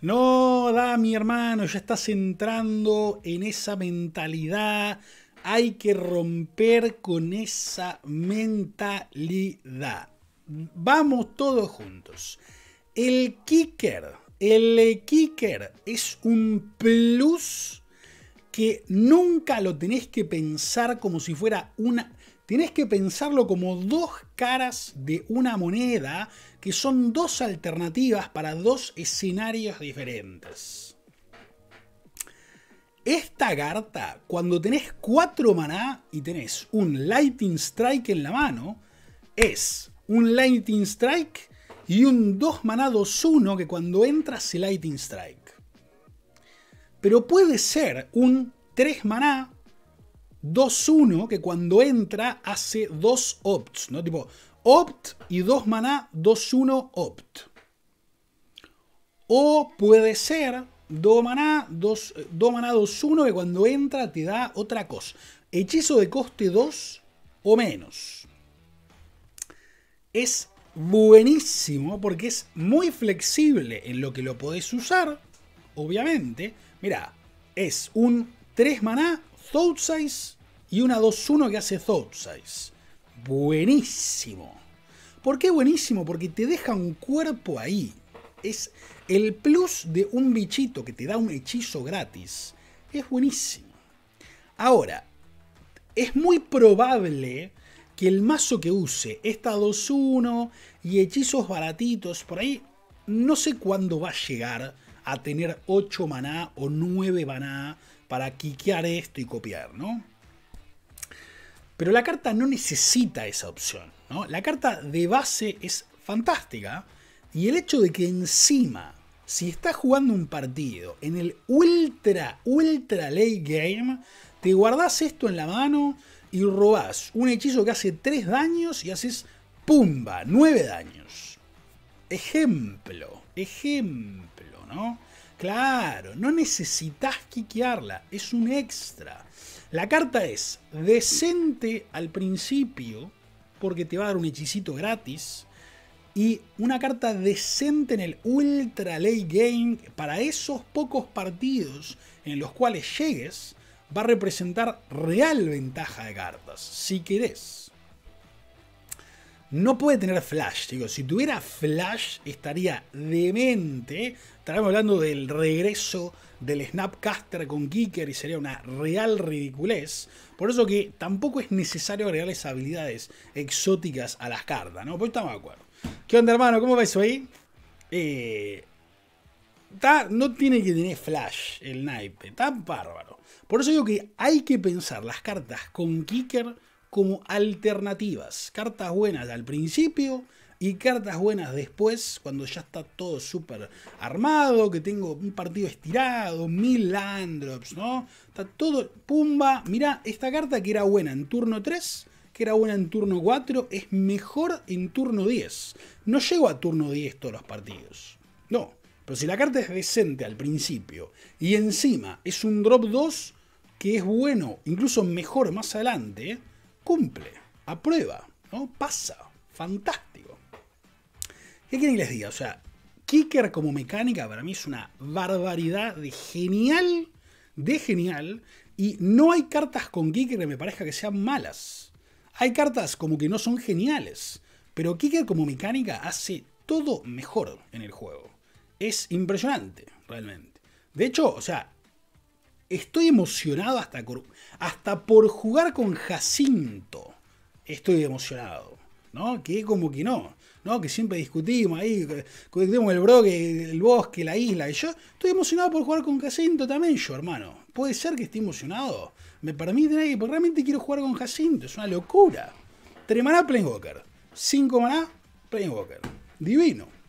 No da, mi hermano, ya estás entrando en esa mentalidad. Hay que romper con esa mentalidad. Vamos todos juntos. El kicker, el kicker es un plus que nunca lo tenés que pensar como si fuera una... Tenés que pensarlo como dos caras de una moneda que son dos alternativas para dos escenarios diferentes. Esta carta, cuando tenés cuatro maná y tenés un Lightning Strike en la mano, es un Lightning Strike y un 2 maná 2-1 que cuando entra se Lightning Strike. Pero puede ser un 3 maná 2-1 que cuando entra hace 2 opts, ¿no? Tipo opt y 2 maná 2-1 opt. O puede ser 2 maná 2, 2 maná 2-1 que cuando entra te da otra cosa. Hechizo de coste 2 o menos. Es buenísimo porque es muy flexible en lo que lo podés usar, obviamente. Mira, es un 3 maná, Thought Size y una 2-1 que hace Thought Size. Buenísimo. ¿Por qué buenísimo? Porque te deja un cuerpo ahí. Es el plus de un bichito que te da un hechizo gratis. Es buenísimo. Ahora, es muy probable que el mazo que use esta 2-1 y hechizos baratitos, por ahí no sé cuándo va a llegar a tener 8 maná o 9 maná para quiquear esto y copiar, ¿no? Pero la carta no necesita esa opción, ¿no? La carta de base es fantástica y el hecho de que encima, si estás jugando un partido en el ultra, ultra late game, te guardas esto en la mano y robás un hechizo que hace 3 daños y haces pumba, 9 daños. Ejemplo, ejemplo, ¿no? Claro, no necesitas quiquearla, es un extra. La carta es decente al principio, porque te va a dar un hechicito gratis, y una carta decente en el ultra late game para esos pocos partidos en los cuales llegues va a representar real ventaja de cartas, si querés. no puede tener flash, chicos. Si tuviera flash, estaría demente. Estaríamos hablando del regreso del Snapcaster con Kicker y sería una real ridiculez. Por eso que tampoco es necesario agregarles habilidades exóticas a las cartas, ¿no? Pues estamos de acuerdo. ¿Qué onda, hermano? ¿Cómo va eso ahí? Eh, no tiene que tener flash el naipe, está bárbaro. Por eso digo que hay que pensar las cartas con Kicker como alternativas. Cartas buenas al principio y cartas buenas después, cuando ya está todo súper armado, que tengo un partido estirado, mil landrops, ¿no? Está todo, pumba. Mira, esta carta que era buena en turno 3, que era buena en turno 4, es mejor en turno 10. No llego a turno 10 todos los partidos. No. Pero si la carta es decente al principio y encima es un drop 2 que es bueno, incluso mejor más adelante, cumple, aprueba, ¿no? Pasa, fantástico. ¿Qué quieren que les diga? O sea, Kicker como mecánica para mí es una barbaridad de genial, de genial, y no hay cartas con Kicker que me parezca que sean malas. Hay cartas como que no son geniales, pero Kicker como mecánica hace todo mejor en el juego. Es impresionante, realmente. De hecho, o sea, estoy emocionado hasta, hasta por jugar con Jacinto. Estoy emocionado, ¿no? Que como que no, ¿no? Que siempre discutimos ahí, discutimos el broque, el bosque, la isla. Y yo estoy emocionado por jugar con Jacinto también, yo, hermano. Puede ser que esté emocionado. Me permite ahí, porque realmente quiero jugar con Jacinto. Es una locura. 3 maná. 5 maná, Planeswalker. Divino.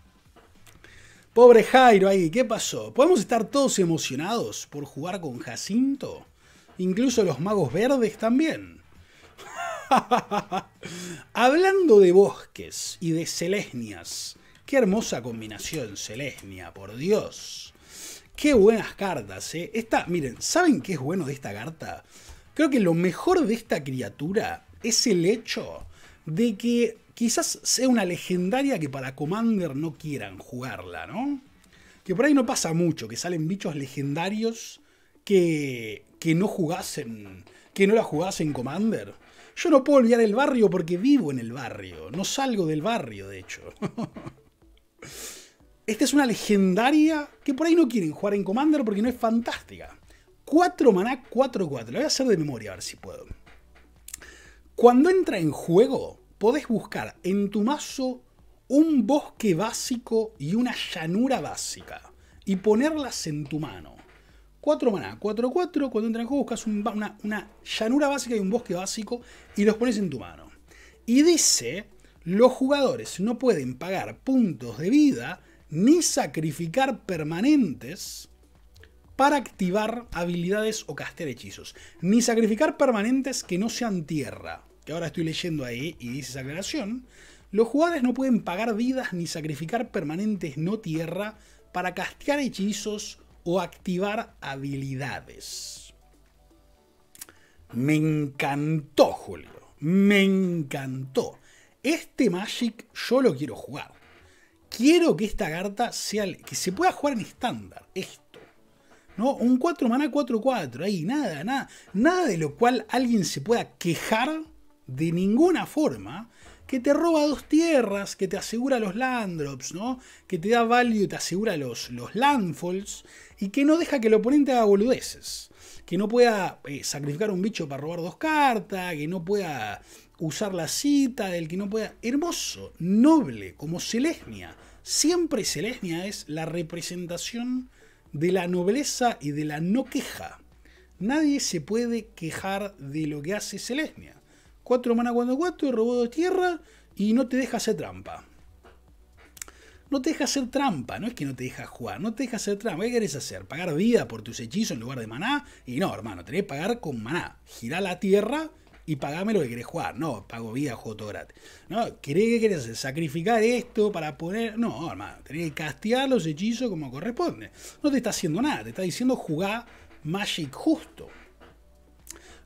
Pobre Jairo ahí, ¿qué pasó? ¿Podemos estar todos emocionados por jugar con Jacinto? Incluso los magos verdes también. Hablando de bosques y de Celesnias, qué hermosa combinación Celesnia, por Dios. Qué buenas cartas, ¿eh? Esta, miren, ¿saben qué es bueno de esta carta? Creo que lo mejor de esta criatura es el hecho de que quizás sea una legendaria que para Commander no quieran jugarla, ¿no? Que por ahí no pasa mucho, que salen bichos legendarios que, que no jugasen, que no la jugasen Commander. Yo no puedo olvidar el barrio porque vivo en el barrio, no salgo del barrio, de hecho. Esta es una legendaria que por ahí no quieren jugar en Commander porque no es fantástica. 4 maná, 4-4. La voy a hacer de memoria a ver si puedo. Cuando entra en juego, podés buscar en tu mazo un bosque básico y una llanura básica y ponerlas en tu mano. 4 maná, 4-4, cuando entras en juego buscas una, una llanura básica y un bosque básico y los pones en tu mano. Y dice, los jugadores no pueden pagar puntos de vida ni sacrificar permanentes para activar habilidades o castear hechizos. Ni sacrificar permanentes que no sean tierra que ahora estoy leyendo ahí y dice esa aclaración, los jugadores no pueden pagar vidas ni sacrificar permanentes no tierra para castear hechizos o activar habilidades. Me encantó, Julio. Me encantó. Este Magic yo lo quiero jugar. Quiero que esta carta sea. que se pueda jugar en estándar. Esto. ¿No? Un 4 mana 4-4. Ahí, nada, nada. Nada de lo cual alguien se pueda quejar de ninguna forma que te roba dos tierras, que te asegura los landdrops, ¿no? que te da value te asegura los, los landfalls, y que no deja que el oponente haga boludeces. Que no pueda eh, sacrificar un bicho para robar dos cartas, que no pueda usar la cita, del que no pueda. Hermoso, noble, como Celesnia. Siempre Celesnia es la representación de la nobleza y de la no queja. Nadie se puede quejar de lo que hace Celesnia. 4 mana cuando 4, robó de tierra y no te deja hacer trampa. No te deja hacer trampa, no es que no te deja jugar, no te deja hacer trampa. ¿Qué querés hacer? ¿Pagar vida por tus hechizos en lugar de maná? Y no, hermano, tenés que pagar con maná. Girá la tierra y pagame lo que querés jugar. No, pago vida, juego todo gratis. ¿No? ¿Qué querés hacer? ¿Sacrificar esto para poner.? No, hermano, tenés que castear los hechizos como corresponde. No te está haciendo nada, te está diciendo jugar Magic justo.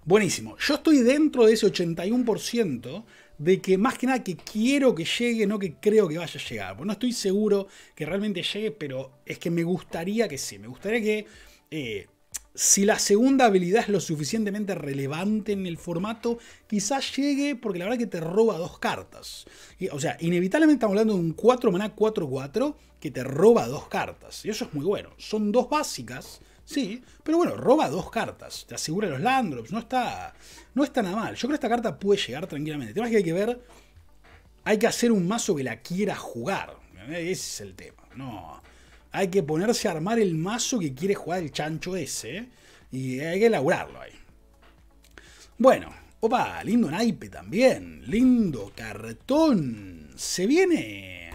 Buenísimo. Yo estoy dentro de ese 81% de que más que nada que quiero que llegue, no que creo que vaya a llegar. Pues no estoy seguro que realmente llegue, pero es que me gustaría que sí. Me gustaría que eh, si la segunda habilidad es lo suficientemente relevante en el formato, quizás llegue porque la verdad que te roba dos cartas. O sea, inevitablemente estamos hablando de un 4 maná 4-4 que te roba dos cartas. Y eso es muy bueno. Son dos básicas, sí, pero bueno, roba dos cartas. Te asegura los landrops, no está, no está nada mal. Yo creo que esta carta puede llegar tranquilamente. El tema es que hay que ver, hay que hacer un mazo que la quiera jugar. Ese es el tema. No, hay que ponerse a armar el mazo que quiere jugar el chancho ese. Y hay que elaborarlo ahí. Bueno, opa, lindo naipe también. Lindo cartón. Se viene.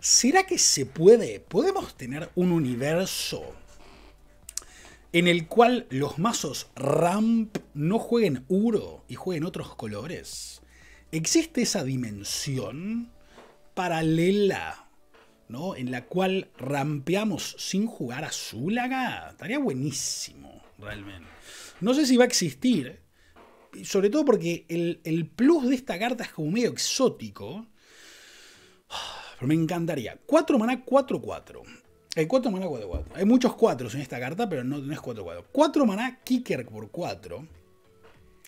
¿Será que se puede? ¿Podemos tener un universo en el cual los mazos ramp no jueguen uro y jueguen otros colores? ¿Existe esa dimensión paralela en la cual rampeamos sin jugar a Zulaga. Estaría buenísimo, realmente. No sé si va a existir, sobre todo porque el, plus de esta carta es como medio exótico. Pero me encantaría. 4 maná 4-4. Hay 4 maná 4-4. Hay muchos 4 en esta carta, pero no, no es 4-4. 4 maná kicker por 4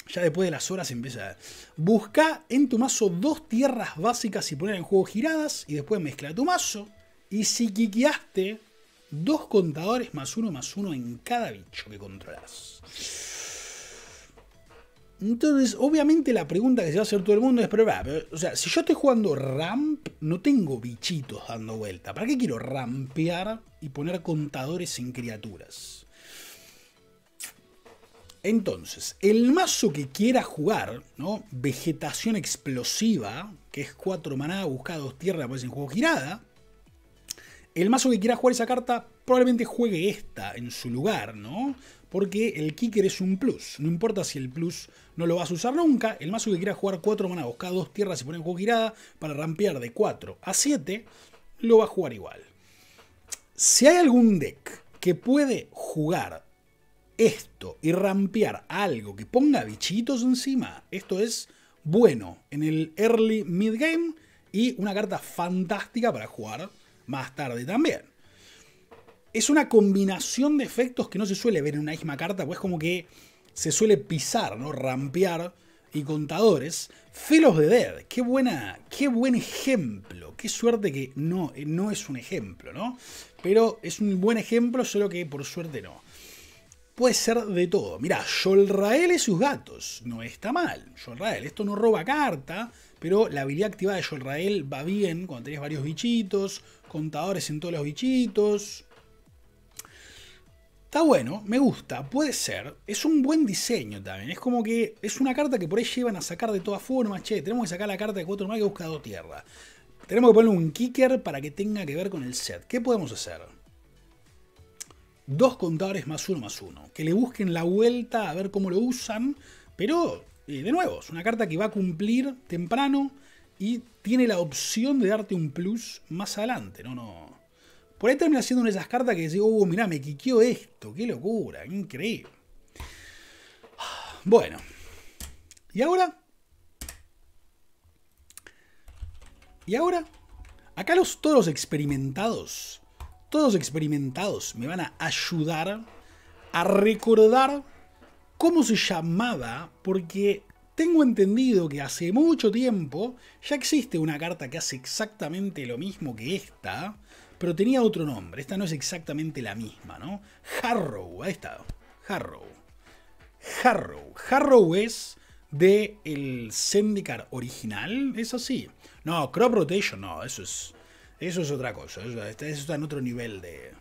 ya después de las horas empieza. Busca en tu mazo dos tierras básicas y poner en juego giradas. Y después mezcla tu mazo. Y si quiqueaste, dos contadores más uno más uno en cada bicho que controlas. Entonces, obviamente la pregunta que se va a hacer todo el mundo es, pero, o sea, si yo estoy jugando ramp, no tengo bichitos dando vuelta. ¿Para qué quiero rampear y poner contadores en criaturas? Entonces, el mazo que quiera jugar, ¿no? Vegetación explosiva, que es 4 maná, busca dos tierras, pues en juego girada. El mazo que quiera jugar esa carta probablemente juegue esta en su lugar, ¿no? Porque el kicker es un plus. No importa si el plus no lo vas a usar nunca. El mazo que quiera jugar 4 maná, busca dos tierras y pone en juego girada para rampear de 4 a 7, lo va a jugar igual. Si hay algún deck que puede jugar esto y rampear algo que ponga bichitos encima, esto es bueno en el early mid game y una carta fantástica para jugar más tarde también. Es una combinación de efectos que no se suele ver en una misma carta, pues como que se suele pisar, ¿no? Rampear y contadores. Felos de Dead, qué buena, qué buen ejemplo. Qué suerte que no, no es un ejemplo, ¿no? Pero es un buen ejemplo, solo que por suerte no puede ser de todo. Mirá, Yolrael y sus gatos. No está mal. Yolrael, esto no roba carta, pero la habilidad activada de Yolrael va bien cuando tenés varios bichitos, contadores en todos los bichitos. Está bueno, me gusta, puede ser. Es un buen diseño también. Es como que es una carta que por ahí llevan a sacar de todas formas. Che, tenemos que sacar la carta de 4 más que busca dos tierras. Tenemos que ponerle un kicker para que tenga que ver con el set. ¿Qué podemos hacer? dos contadores más uno más uno. Que le busquen la vuelta a ver cómo lo usan. Pero, eh, de nuevo, es una carta que va a cumplir temprano y tiene la opción de darte un plus más adelante. No, no. Por ahí termina siendo una de esas cartas que digo, oh, mirá, me quiqueó esto. Qué locura, increíble. Bueno. ¿Y ahora? ¿Y ahora? Acá los todos experimentados todos experimentados, me van a ayudar a recordar cómo se llamaba, porque tengo entendido que hace mucho tiempo ya existe una carta que hace exactamente lo mismo que esta, pero tenía otro nombre. Esta no es exactamente la misma, ¿no? Harrow, ahí está. Harrow. Harrow. Harrow es de el Zendikar original, ¿es así? No, Crop Rotation no, eso es eso es otra cosa. Eso, está en otro nivel de.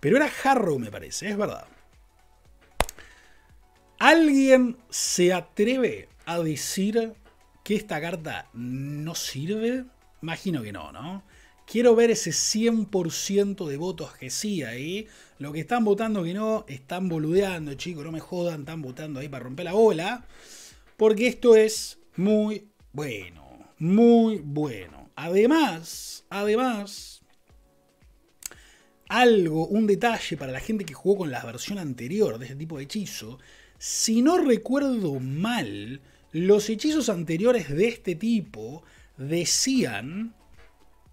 Pero era Harrow, me parece, es verdad. ¿Alguien se atreve a decir que esta carta no sirve? Imagino que no, ¿no? Quiero ver ese 100% de votos que sí ahí. Lo que están votando que no, están boludeando, chicos, no me jodan, están votando ahí para romper la bola. Porque esto es muy bueno, muy bueno. Además, además, algo, un detalle para la gente que jugó con la versión anterior de este tipo de hechizo, si no recuerdo mal, los hechizos anteriores de este tipo decían,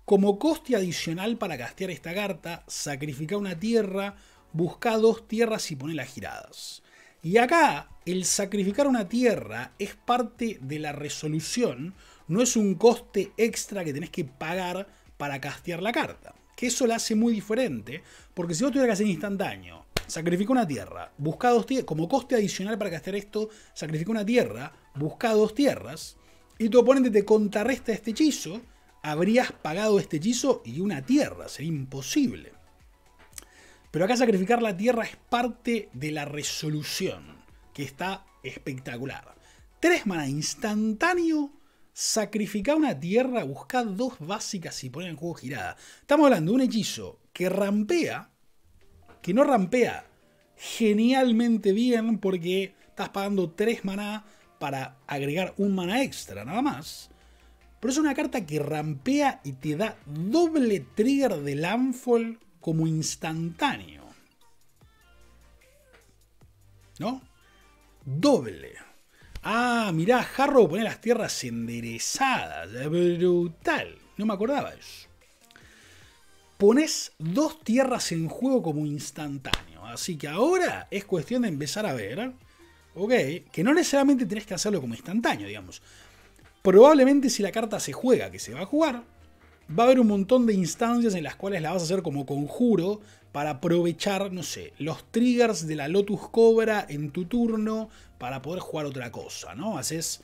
como coste adicional para castear esta carta, sacrificar una tierra busca dos tierras y las giradas. Y acá, el sacrificar una tierra es parte de la resolución, no es un coste extra que tenés que pagar para castear la carta. Que eso la hace muy diferente, porque si vos tuvieras que hacer instantáneo, sacrifica una tierra, busca dos tierras, como coste adicional para castear esto, sacrifica una tierra, busca dos tierras, y tu oponente te contrarresta este hechizo, habrías pagado este hechizo y una tierra, sería imposible. Pero acá sacrificar la tierra es parte de la resolución, que está espectacular. Tres mana instantáneo, sacrificar una tierra, buscar dos básicas y poner en juego girada. Estamos hablando de un hechizo que rampea, que no rampea genialmente bien porque estás pagando tres maná para agregar un mana extra, nada más. Pero es una carta que rampea y te da doble trigger de Landfall como instantáneo. ¿No? Doble. Ah, mirá, Harrow pone las tierras enderezadas. Brutal. No me acordaba eso. Pones dos tierras en juego como instantáneo. Así que ahora es cuestión de empezar a ver. Ok, que no necesariamente tenés que hacerlo como instantáneo, digamos. Probablemente si la carta se juega, que se va a jugar, va a haber un montón de instancias en las cuales la vas a hacer como conjuro para aprovechar, no sé, los triggers de la Lotus Cobra en tu turno para poder jugar otra cosa, ¿no? Haces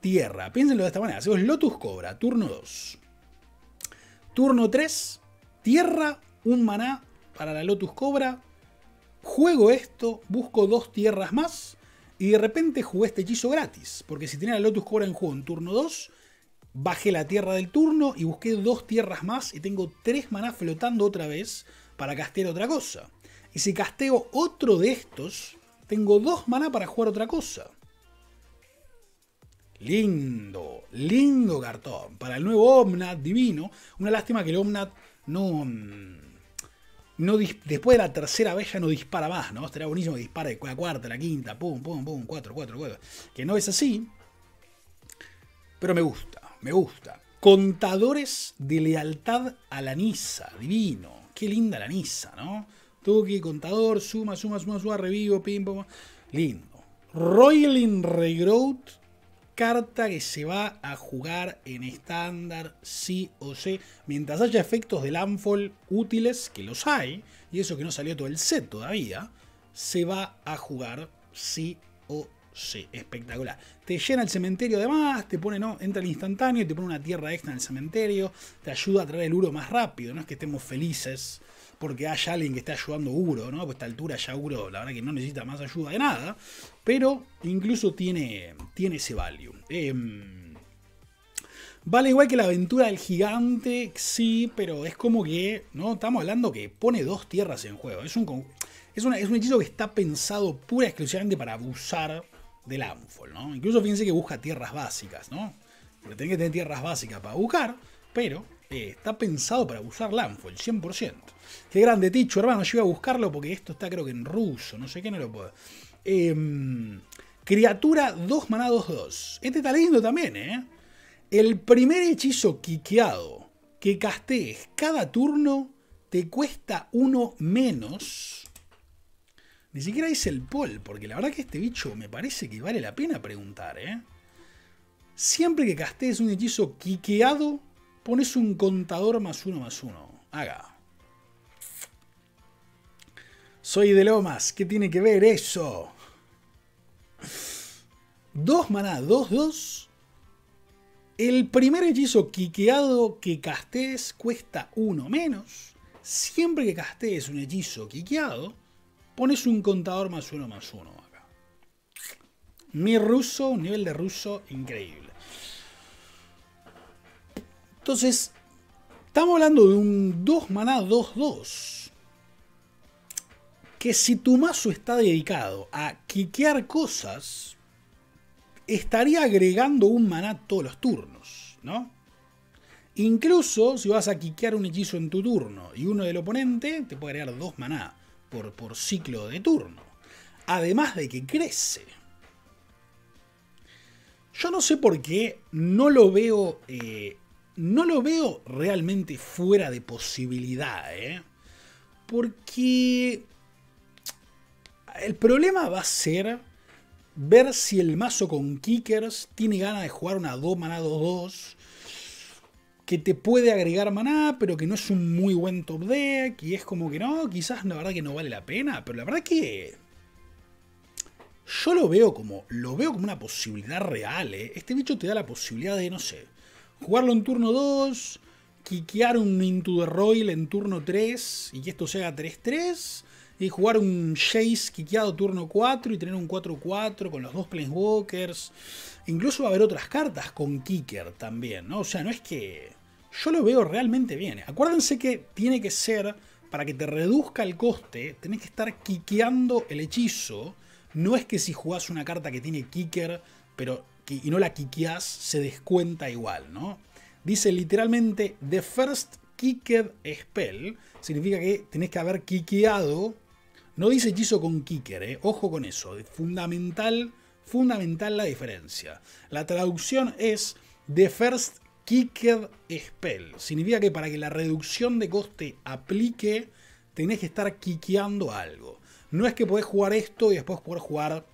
tierra. Piénsenlo de esta manera. Hacemos Lotus Cobra, turno 2. Turno 3, tierra, un maná para la Lotus Cobra. Juego esto, busco dos tierras más y de repente jugué este hechizo gratis. Porque si tenía la Lotus Cobra en juego en turno 2, bajé la tierra del turno y busqué dos tierras más y tengo tres maná flotando otra vez para castear otra cosa. Y si casteo otro de estos, tengo dos maná para jugar otra cosa. Lindo, lindo cartón. Para el nuevo Omnat, divino. Una lástima que el Omnat no... no después de la tercera vez ya no dispara más, ¿no? Estaría buenísimo que dispare la cuarta, la quinta, pum, pum, pum, cuatro, cuatro, cuatro. Que no es así. Pero me gusta me gusta. Contadores de lealtad a la Nisa, divino. Qué linda la Nisa, ¿no? Tuki, contador, suma, suma, suma, suma, revivo, pim, pum. Lindo. Roiling Regrowth, carta que se va a jugar en estándar sí o sí, mientras haya efectos de landfall útiles, que los hay, y eso que no salió todo el set todavía, se va a jugar sí o sí espectacular. Te llena el cementerio además, te pone, no, entra el instantáneo, te pone una tierra extra en el cementerio, te ayuda a traer el uro más rápido, no es que estemos felices porque haya alguien que esté ayudando Uro, ¿no? Pues a esta altura ya Uro, la verdad que no necesita más ayuda de nada, pero incluso tiene, tiene ese value. Em, vale igual que la aventura del gigante, sí, pero es como que, ¿no? Estamos hablando que pone dos tierras en juego. Es un, es, un hechizo que está pensado pura y exclusivamente para abusar del Landfall, ¿no? Incluso fíjense que busca tierras básicas, ¿no? Porque tiene que tener tierras básicas para buscar, pero eh, está pensado para usar Landfall, 100%. Qué grande, Ticho, hermano, yo iba a buscarlo porque esto está creo que en ruso, no sé qué, no lo puedo. Em, criatura 2 maná 2-2. Este está lindo también, ¿eh? El primer hechizo quiqueado que castees cada turno te cuesta uno menos ni siquiera dice el Pol, porque la verdad que este bicho me parece que vale la pena preguntar, ¿eh? Siempre que castees un hechizo quiqueado, pones un contador más uno más uno. Haga. Soy de Lomas, ¿qué tiene que ver eso? Dos maná, dos, dos. El primer hechizo quiqueado que castees cuesta uno menos. Siempre que castees un hechizo quiqueado, pones un contador más uno más uno acá. Mi ruso, un nivel de ruso increíble. Entonces, estamos hablando de un 2 maná 2-2. Que si tu mazo está dedicado a quiquear cosas, estaría agregando un maná todos los turnos, ¿no? Incluso si vas a quiquear un hechizo en tu turno y uno del oponente, te puede agregar dos maná por, ciclo de turno. Además de que crece. Yo no sé por qué no lo veo. Eh, no lo veo realmente fuera de posibilidad, ¿eh? Porque El problema va a ser ver si el mazo con kickers tiene ganas de jugar una 2 maná 2-2 que te puede agregar maná, pero que no es un muy buen top deck, y es como que no, quizás la verdad que no vale la pena, pero la verdad que yo lo veo como lo veo como una posibilidad real, ¿eh? Este bicho te da la posibilidad de, no sé, jugarlo en turno 2, quiquear un Into the Royal en turno 3 y que esto sea 3-3 y jugar un Chase quiqueado turno 4 y tener un 4-4 con los dos Planeswalkers. Incluso va a haber otras cartas con Kicker también, ¿no? O sea, no es que yo lo veo realmente bien. Acuérdense que tiene que ser, para que te reduzca el coste, tenés que estar quiqueando el hechizo. No es que si jugás una carta que tiene kicker, pero y no la quiqueás, se descuenta igual, ¿no? Dice literalmente The First Kicked Spell. Significa que tenés que haber quiqueado. No dice hechizo con kicker, ¿eh? Ojo con eso. Fundamental, fundamental la diferencia. La traducción es The First Kicked Spell. Significa que para que la reducción de coste aplique, tenés que estar quiqueando algo. No es que podés jugar esto y después poder jugar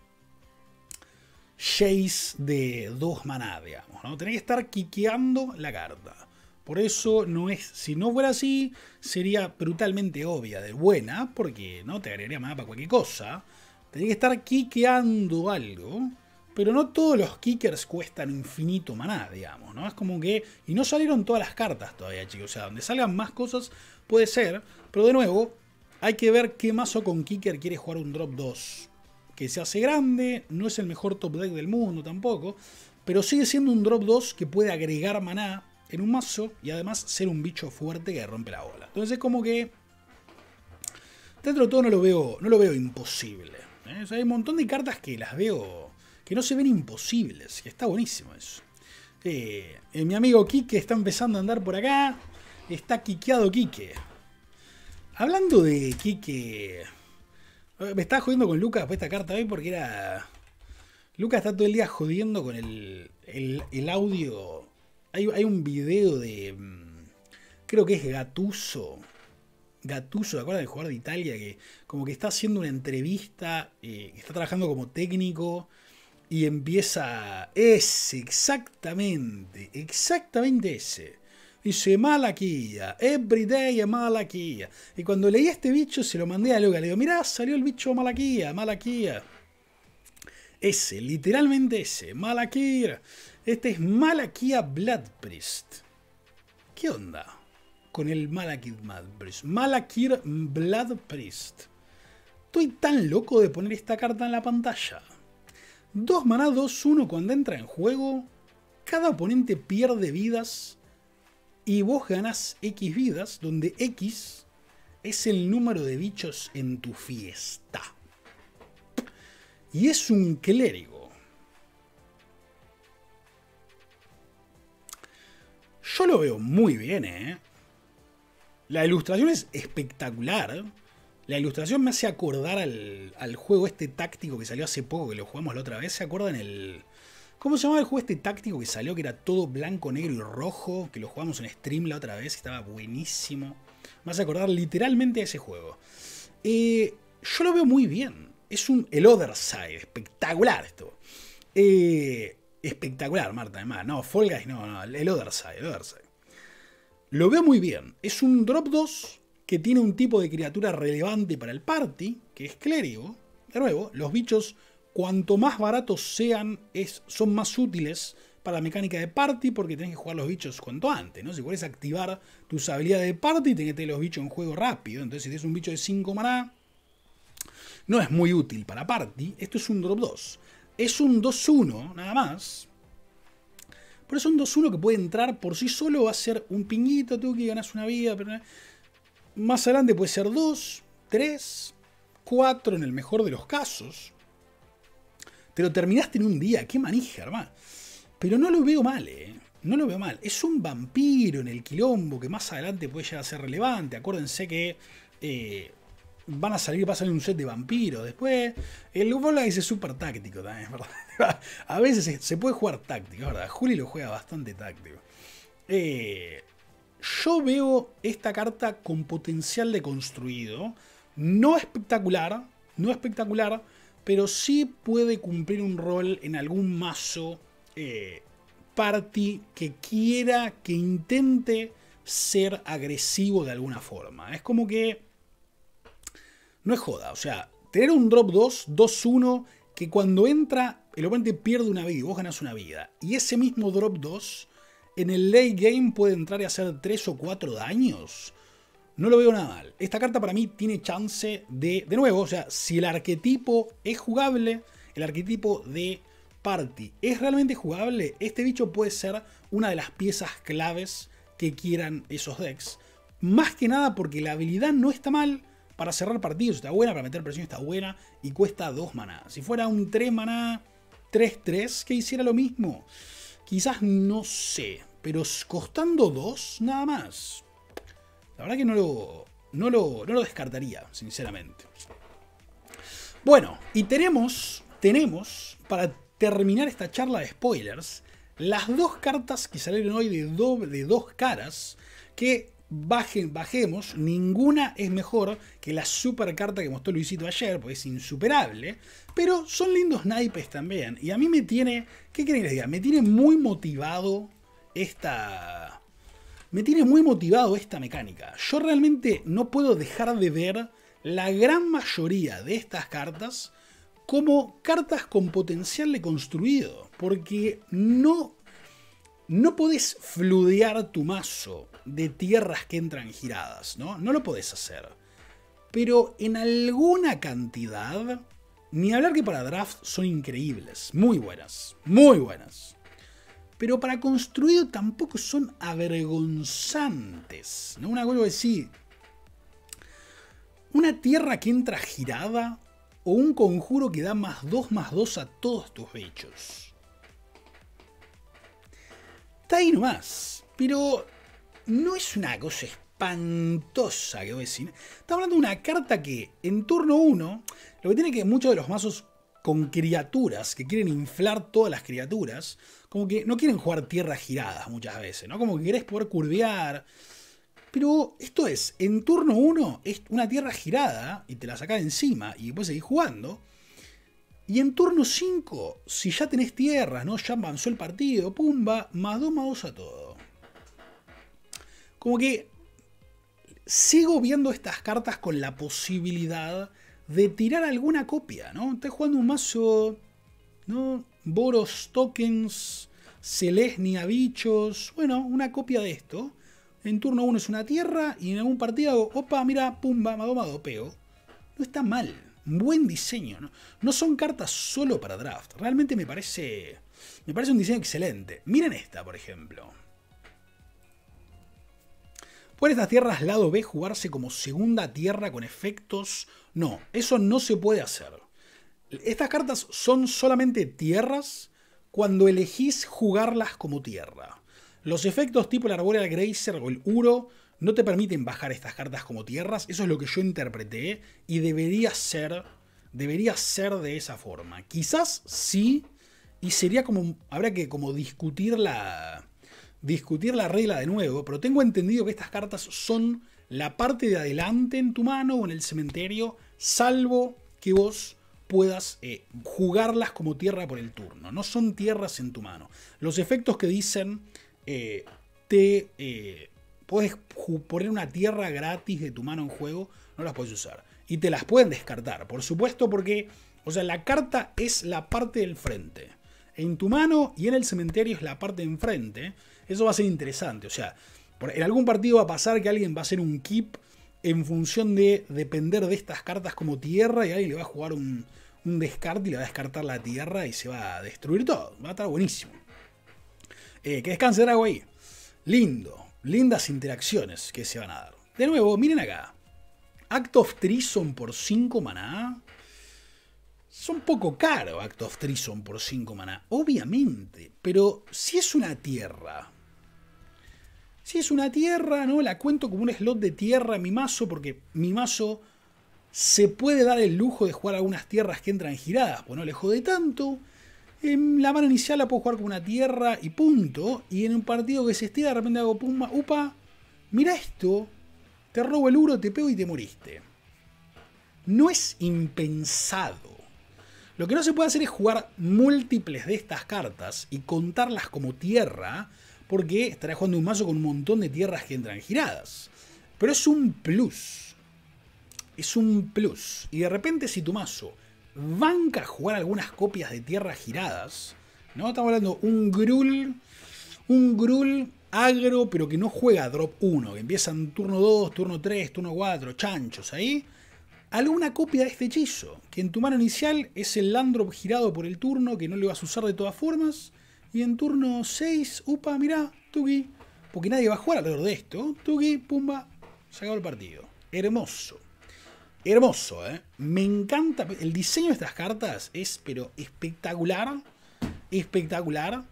Chase de dos maná, digamos. ¿no? Tenés que estar quiqueando la carta. Por eso no es. Si no fuera así, sería brutalmente obvia de buena, porque no te agregaría maná para cualquier cosa. Tenés que estar quiqueando algo pero no todos los kickers cuestan infinito maná, digamos, ¿no? Es como que... Y no salieron todas las cartas todavía, chicos. O sea, donde salgan más cosas puede ser. Pero de nuevo, hay que ver qué mazo con kicker quiere jugar un drop 2. Que se hace grande, no es el mejor top deck del mundo tampoco. Pero sigue siendo un drop 2 que puede agregar maná en un mazo y además ser un bicho fuerte que rompe la bola. Entonces es como que... Dentro de todo no lo veo, no lo veo imposible. ¿eh? hay un montón de cartas que las veo que no se ven imposibles, que está buenísimo eso. Eh, mi amigo Quique está empezando a andar por acá, está quiqueado Quique. Hablando de Quique, eh, me estaba jodiendo con Lucas por esta carta hoy porque era... Lucas está todo el día jodiendo con el, el, audio. Hay, hay, un video de... Mm, creo que es Gatuso. Gatuso, ¿te acuerdas del jugador de Italia? Que como que está haciendo una entrevista, eh, está trabajando como técnico y empieza ese, exactamente, exactamente ese. Dice Malaquía, everyday Malaquía. Y cuando leí este bicho se lo mandé a Luca, le digo, mirá, salió el bicho Malaquía, Malaquía. Ese, literalmente ese, Malaquía. Este es Malaquía Blood Priest. ¿Qué onda con el Malakir Blood Priest? Malakir Blood Priest. Estoy tan loco de poner esta carta en la pantalla. 2 maná 2-1 cuando entra en juego, cada oponente pierde vidas y vos ganás X vidas, donde X es el número de bichos en tu fiesta. Y es un clérigo. Yo lo veo muy bien, ¿eh? La ilustración es espectacular. La ilustración me hace acordar al, juego este táctico que salió hace poco, que lo jugamos la otra vez. ¿Se acuerdan el... ¿Cómo se llamaba el juego este táctico que salió? Que era todo blanco, negro y rojo. Que lo jugamos en stream la otra vez. Estaba buenísimo. Me hace acordar literalmente a ese juego. Eh, yo lo veo muy bien. Es un... El Other Side. Espectacular esto. Eh, espectacular, Marta, además. No, Fall Guys, no, no. El Other Side, el. Lo veo muy bien. Es un drop 2 que tiene un tipo de criatura relevante para el party, que es clérigo. De nuevo, los bichos, cuanto más baratos sean, es, son más útiles para la mecánica de party porque tenés que jugar los bichos cuanto antes, ¿no? Si querés activar tus habilidades de party, tenés que tener los bichos en juego rápido. Entonces, si tienes un bicho de 5 maná, no es muy útil para party. Esto es un drop 2. Es un 2-1, nada más. Pero es un 2-1 que puede entrar por sí solo, va a ser un pinguito, tú que ganas una vida, pero más adelante puede ser 2, 3, 4 en el mejor de los casos. Te lo terminaste en un día, qué manija, hermano. Pero no lo veo mal, ¿eh? No lo veo mal. Es un vampiro en el quilombo que más adelante puede llegar a ser relevante. Acuérdense que eh, van a salir, va a un set de vampiros. Después, el Bola es súper táctico también, ¿verdad? A veces se puede jugar táctico, ¿verdad? Juli lo juega bastante táctico. Eh, yo veo esta carta con potencial de construido. No espectacular, no espectacular, pero sí puede cumplir un rol en algún mazo eh, party que quiera, que intente ser agresivo de alguna forma. Es como que... No es joda, o sea, tener un drop 2, 2-1, que cuando entra el oponente pierde una vida y vos ganas una vida. Y ese mismo drop 2 en el late game puede entrar y hacer 3 o 4 daños. No lo veo nada mal. Esta carta para mí tiene chance de... De nuevo, o sea, si el arquetipo es jugable, el arquetipo de party es realmente jugable, este bicho puede ser una de las piezas claves que quieran esos decks. Más que nada porque la habilidad no está mal para cerrar partidos, está buena, para meter presión está buena y cuesta 2 maná. Si fuera un 3 maná 3-3 que hiciera lo mismo, quizás no sé, pero costando 2 nada más. La verdad que no lo, no lo, no lo descartaría, sinceramente. Bueno, y tenemos, tenemos, para terminar esta charla de spoilers, las dos cartas que salieron hoy de, de dos caras, que bajen, bajemos, ninguna es mejor que la super carta que mostró Luisito ayer, porque es insuperable, pero son lindos naipes también, y a mí me tiene, ¿qué quieren que les diga? Me tiene muy motivado esta... Me tiene muy motivado esta mecánica. Yo realmente no puedo dejar de ver la gran mayoría de estas cartas como cartas con potencial de construido, porque no no podés fludear tu mazo de tierras que entran giradas, ¿no? No lo podés hacer. Pero en alguna cantidad, ni hablar que para draft son increíbles, muy buenas, muy buenas. Pero para construido tampoco son avergonzantes, ¿no? Una cosa que sí. Una tierra que entra girada o un conjuro que da más 2 más 2 a todos tus bichos Está ahí nomás. Pero no es una cosa espantosa que voy a decir. Estamos hablando de una carta que en turno 1, lo que tiene que muchos de los mazos con criaturas, que quieren inflar todas las criaturas, como que no quieren jugar tierras giradas muchas veces, ¿no? Como que querés poder curvear. Pero esto es, en turno 1 es una tierra girada y te la sacás encima y después seguís jugando. Y en turno 5, si ya tenés tierras, ¿no? Ya avanzó el partido, pumba, más 2 más 2 a todo. Como que sigo viendo estas cartas con la posibilidad de tirar alguna copia, ¿no? Estás jugando un mazo, ¿no? Boros tokens, Celesnia bichos, bueno, una copia de esto. En turno 1 es una tierra y en algún partido hago, opa, mira, pumba, mado, mado, pego. No está mal buen diseño. ¿no? no son cartas solo para draft. Realmente me parece, me parece un diseño excelente. Miren esta, por ejemplo. ¿Pueden estas tierras lado B jugarse como segunda tierra con efectos? No, eso no se puede hacer. Estas cartas son solamente tierras cuando elegís jugarlas como tierra. Los efectos tipo el Arboreal Grazer o el Uro no te permiten bajar estas cartas como tierras. Eso es lo que yo interpreté y debería ser, debería ser de esa forma. Quizás sí, y sería como, habrá que como discutir la, discutir la regla de nuevo, pero tengo entendido que estas cartas son la parte de adelante en tu mano o en el cementerio, salvo que vos puedas eh, jugarlas como tierra por el turno. No son tierras en tu mano. Los efectos que dicen eh, te eh, puedes poner una tierra gratis de tu mano en juego, no las puedes usar. Y te las pueden descartar, por supuesto, porque, o sea, la carta es la parte del frente. En tu mano y en el cementerio es la parte de enfrente. Eso va a ser interesante. O sea, en algún partido va a pasar que alguien va a hacer un keep en función de depender de estas cartas como tierra y alguien le va a jugar un, descarte y le va a descartar la tierra y se va a destruir todo. Va a estar buenísimo. Eh, que descanse Drago ahí. Lindo lindas interacciones que se van a dar. De nuevo, miren acá. Act of Treason por 5 maná. Son poco caro Act of Treason por 5 maná, obviamente. Pero si es una tierra. Es una tierra, ¿no? La cuento como un slot de tierra mi mazo, porque mi mazo se puede dar el lujo de jugar algunas tierras que entran giradas, pues no le jode tanto. En la mano inicial la puedo jugar con una tierra y punto. Y en un partido que se estira, de repente hago pumba, upa, mira esto, te robo el uro, te pego y te moriste. no es impensado. Lo que no se puede hacer es jugar múltiples de estas cartas y contarlas como tierra, porque estarás jugando un mazo con un montón de tierras que entran giradas. Pero es un plus. Es un plus. Y de repente si tu mazo banca jugar algunas copias de tierras giradas, ¿no? Estamos hablando un Grul, un Grul agro, pero que no juega drop 1, que empiezan turno 2, turno 3, turno 4, chanchos ahí. Alguna copia de este hechizo, que en tu mano inicial es el land drop girado por el turno, que no le vas a usar de todas formas. Y en turno 6, upa, mirá, Tuki, porque nadie va a jugar alrededor de esto. Tuki, pumba, se el partido. Hermoso. Hermoso, ¿eh? Me encanta. El diseño de estas cartas es, pero espectacular. Espectacular.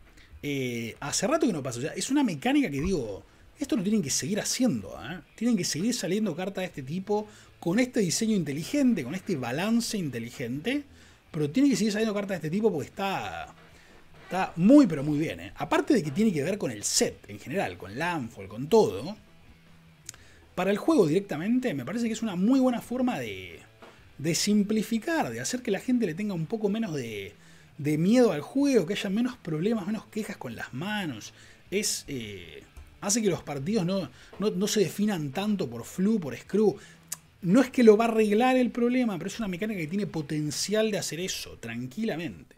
Eh, hace rato que no pasa. es una mecánica que digo, esto lo tienen que seguir haciendo. ¿eh? Tienen que seguir saliendo cartas de este tipo con este diseño inteligente, con este balance inteligente. Pero tienen que seguir saliendo cartas de este tipo porque está, está muy, pero muy bien. ¿eh? Aparte de que tiene que ver con el set en general, con Landfall, con todo para el juego directamente, me parece que es una muy buena forma de, simplificar, de hacer que la gente le tenga un poco menos de, de miedo al juego, que haya menos problemas, menos quejas con las manos. Es, eh, hace que los partidos no, no, no, se definan tanto por flu, por screw. No es que lo va a arreglar el problema, pero es una mecánica que tiene potencial de hacer eso tranquilamente.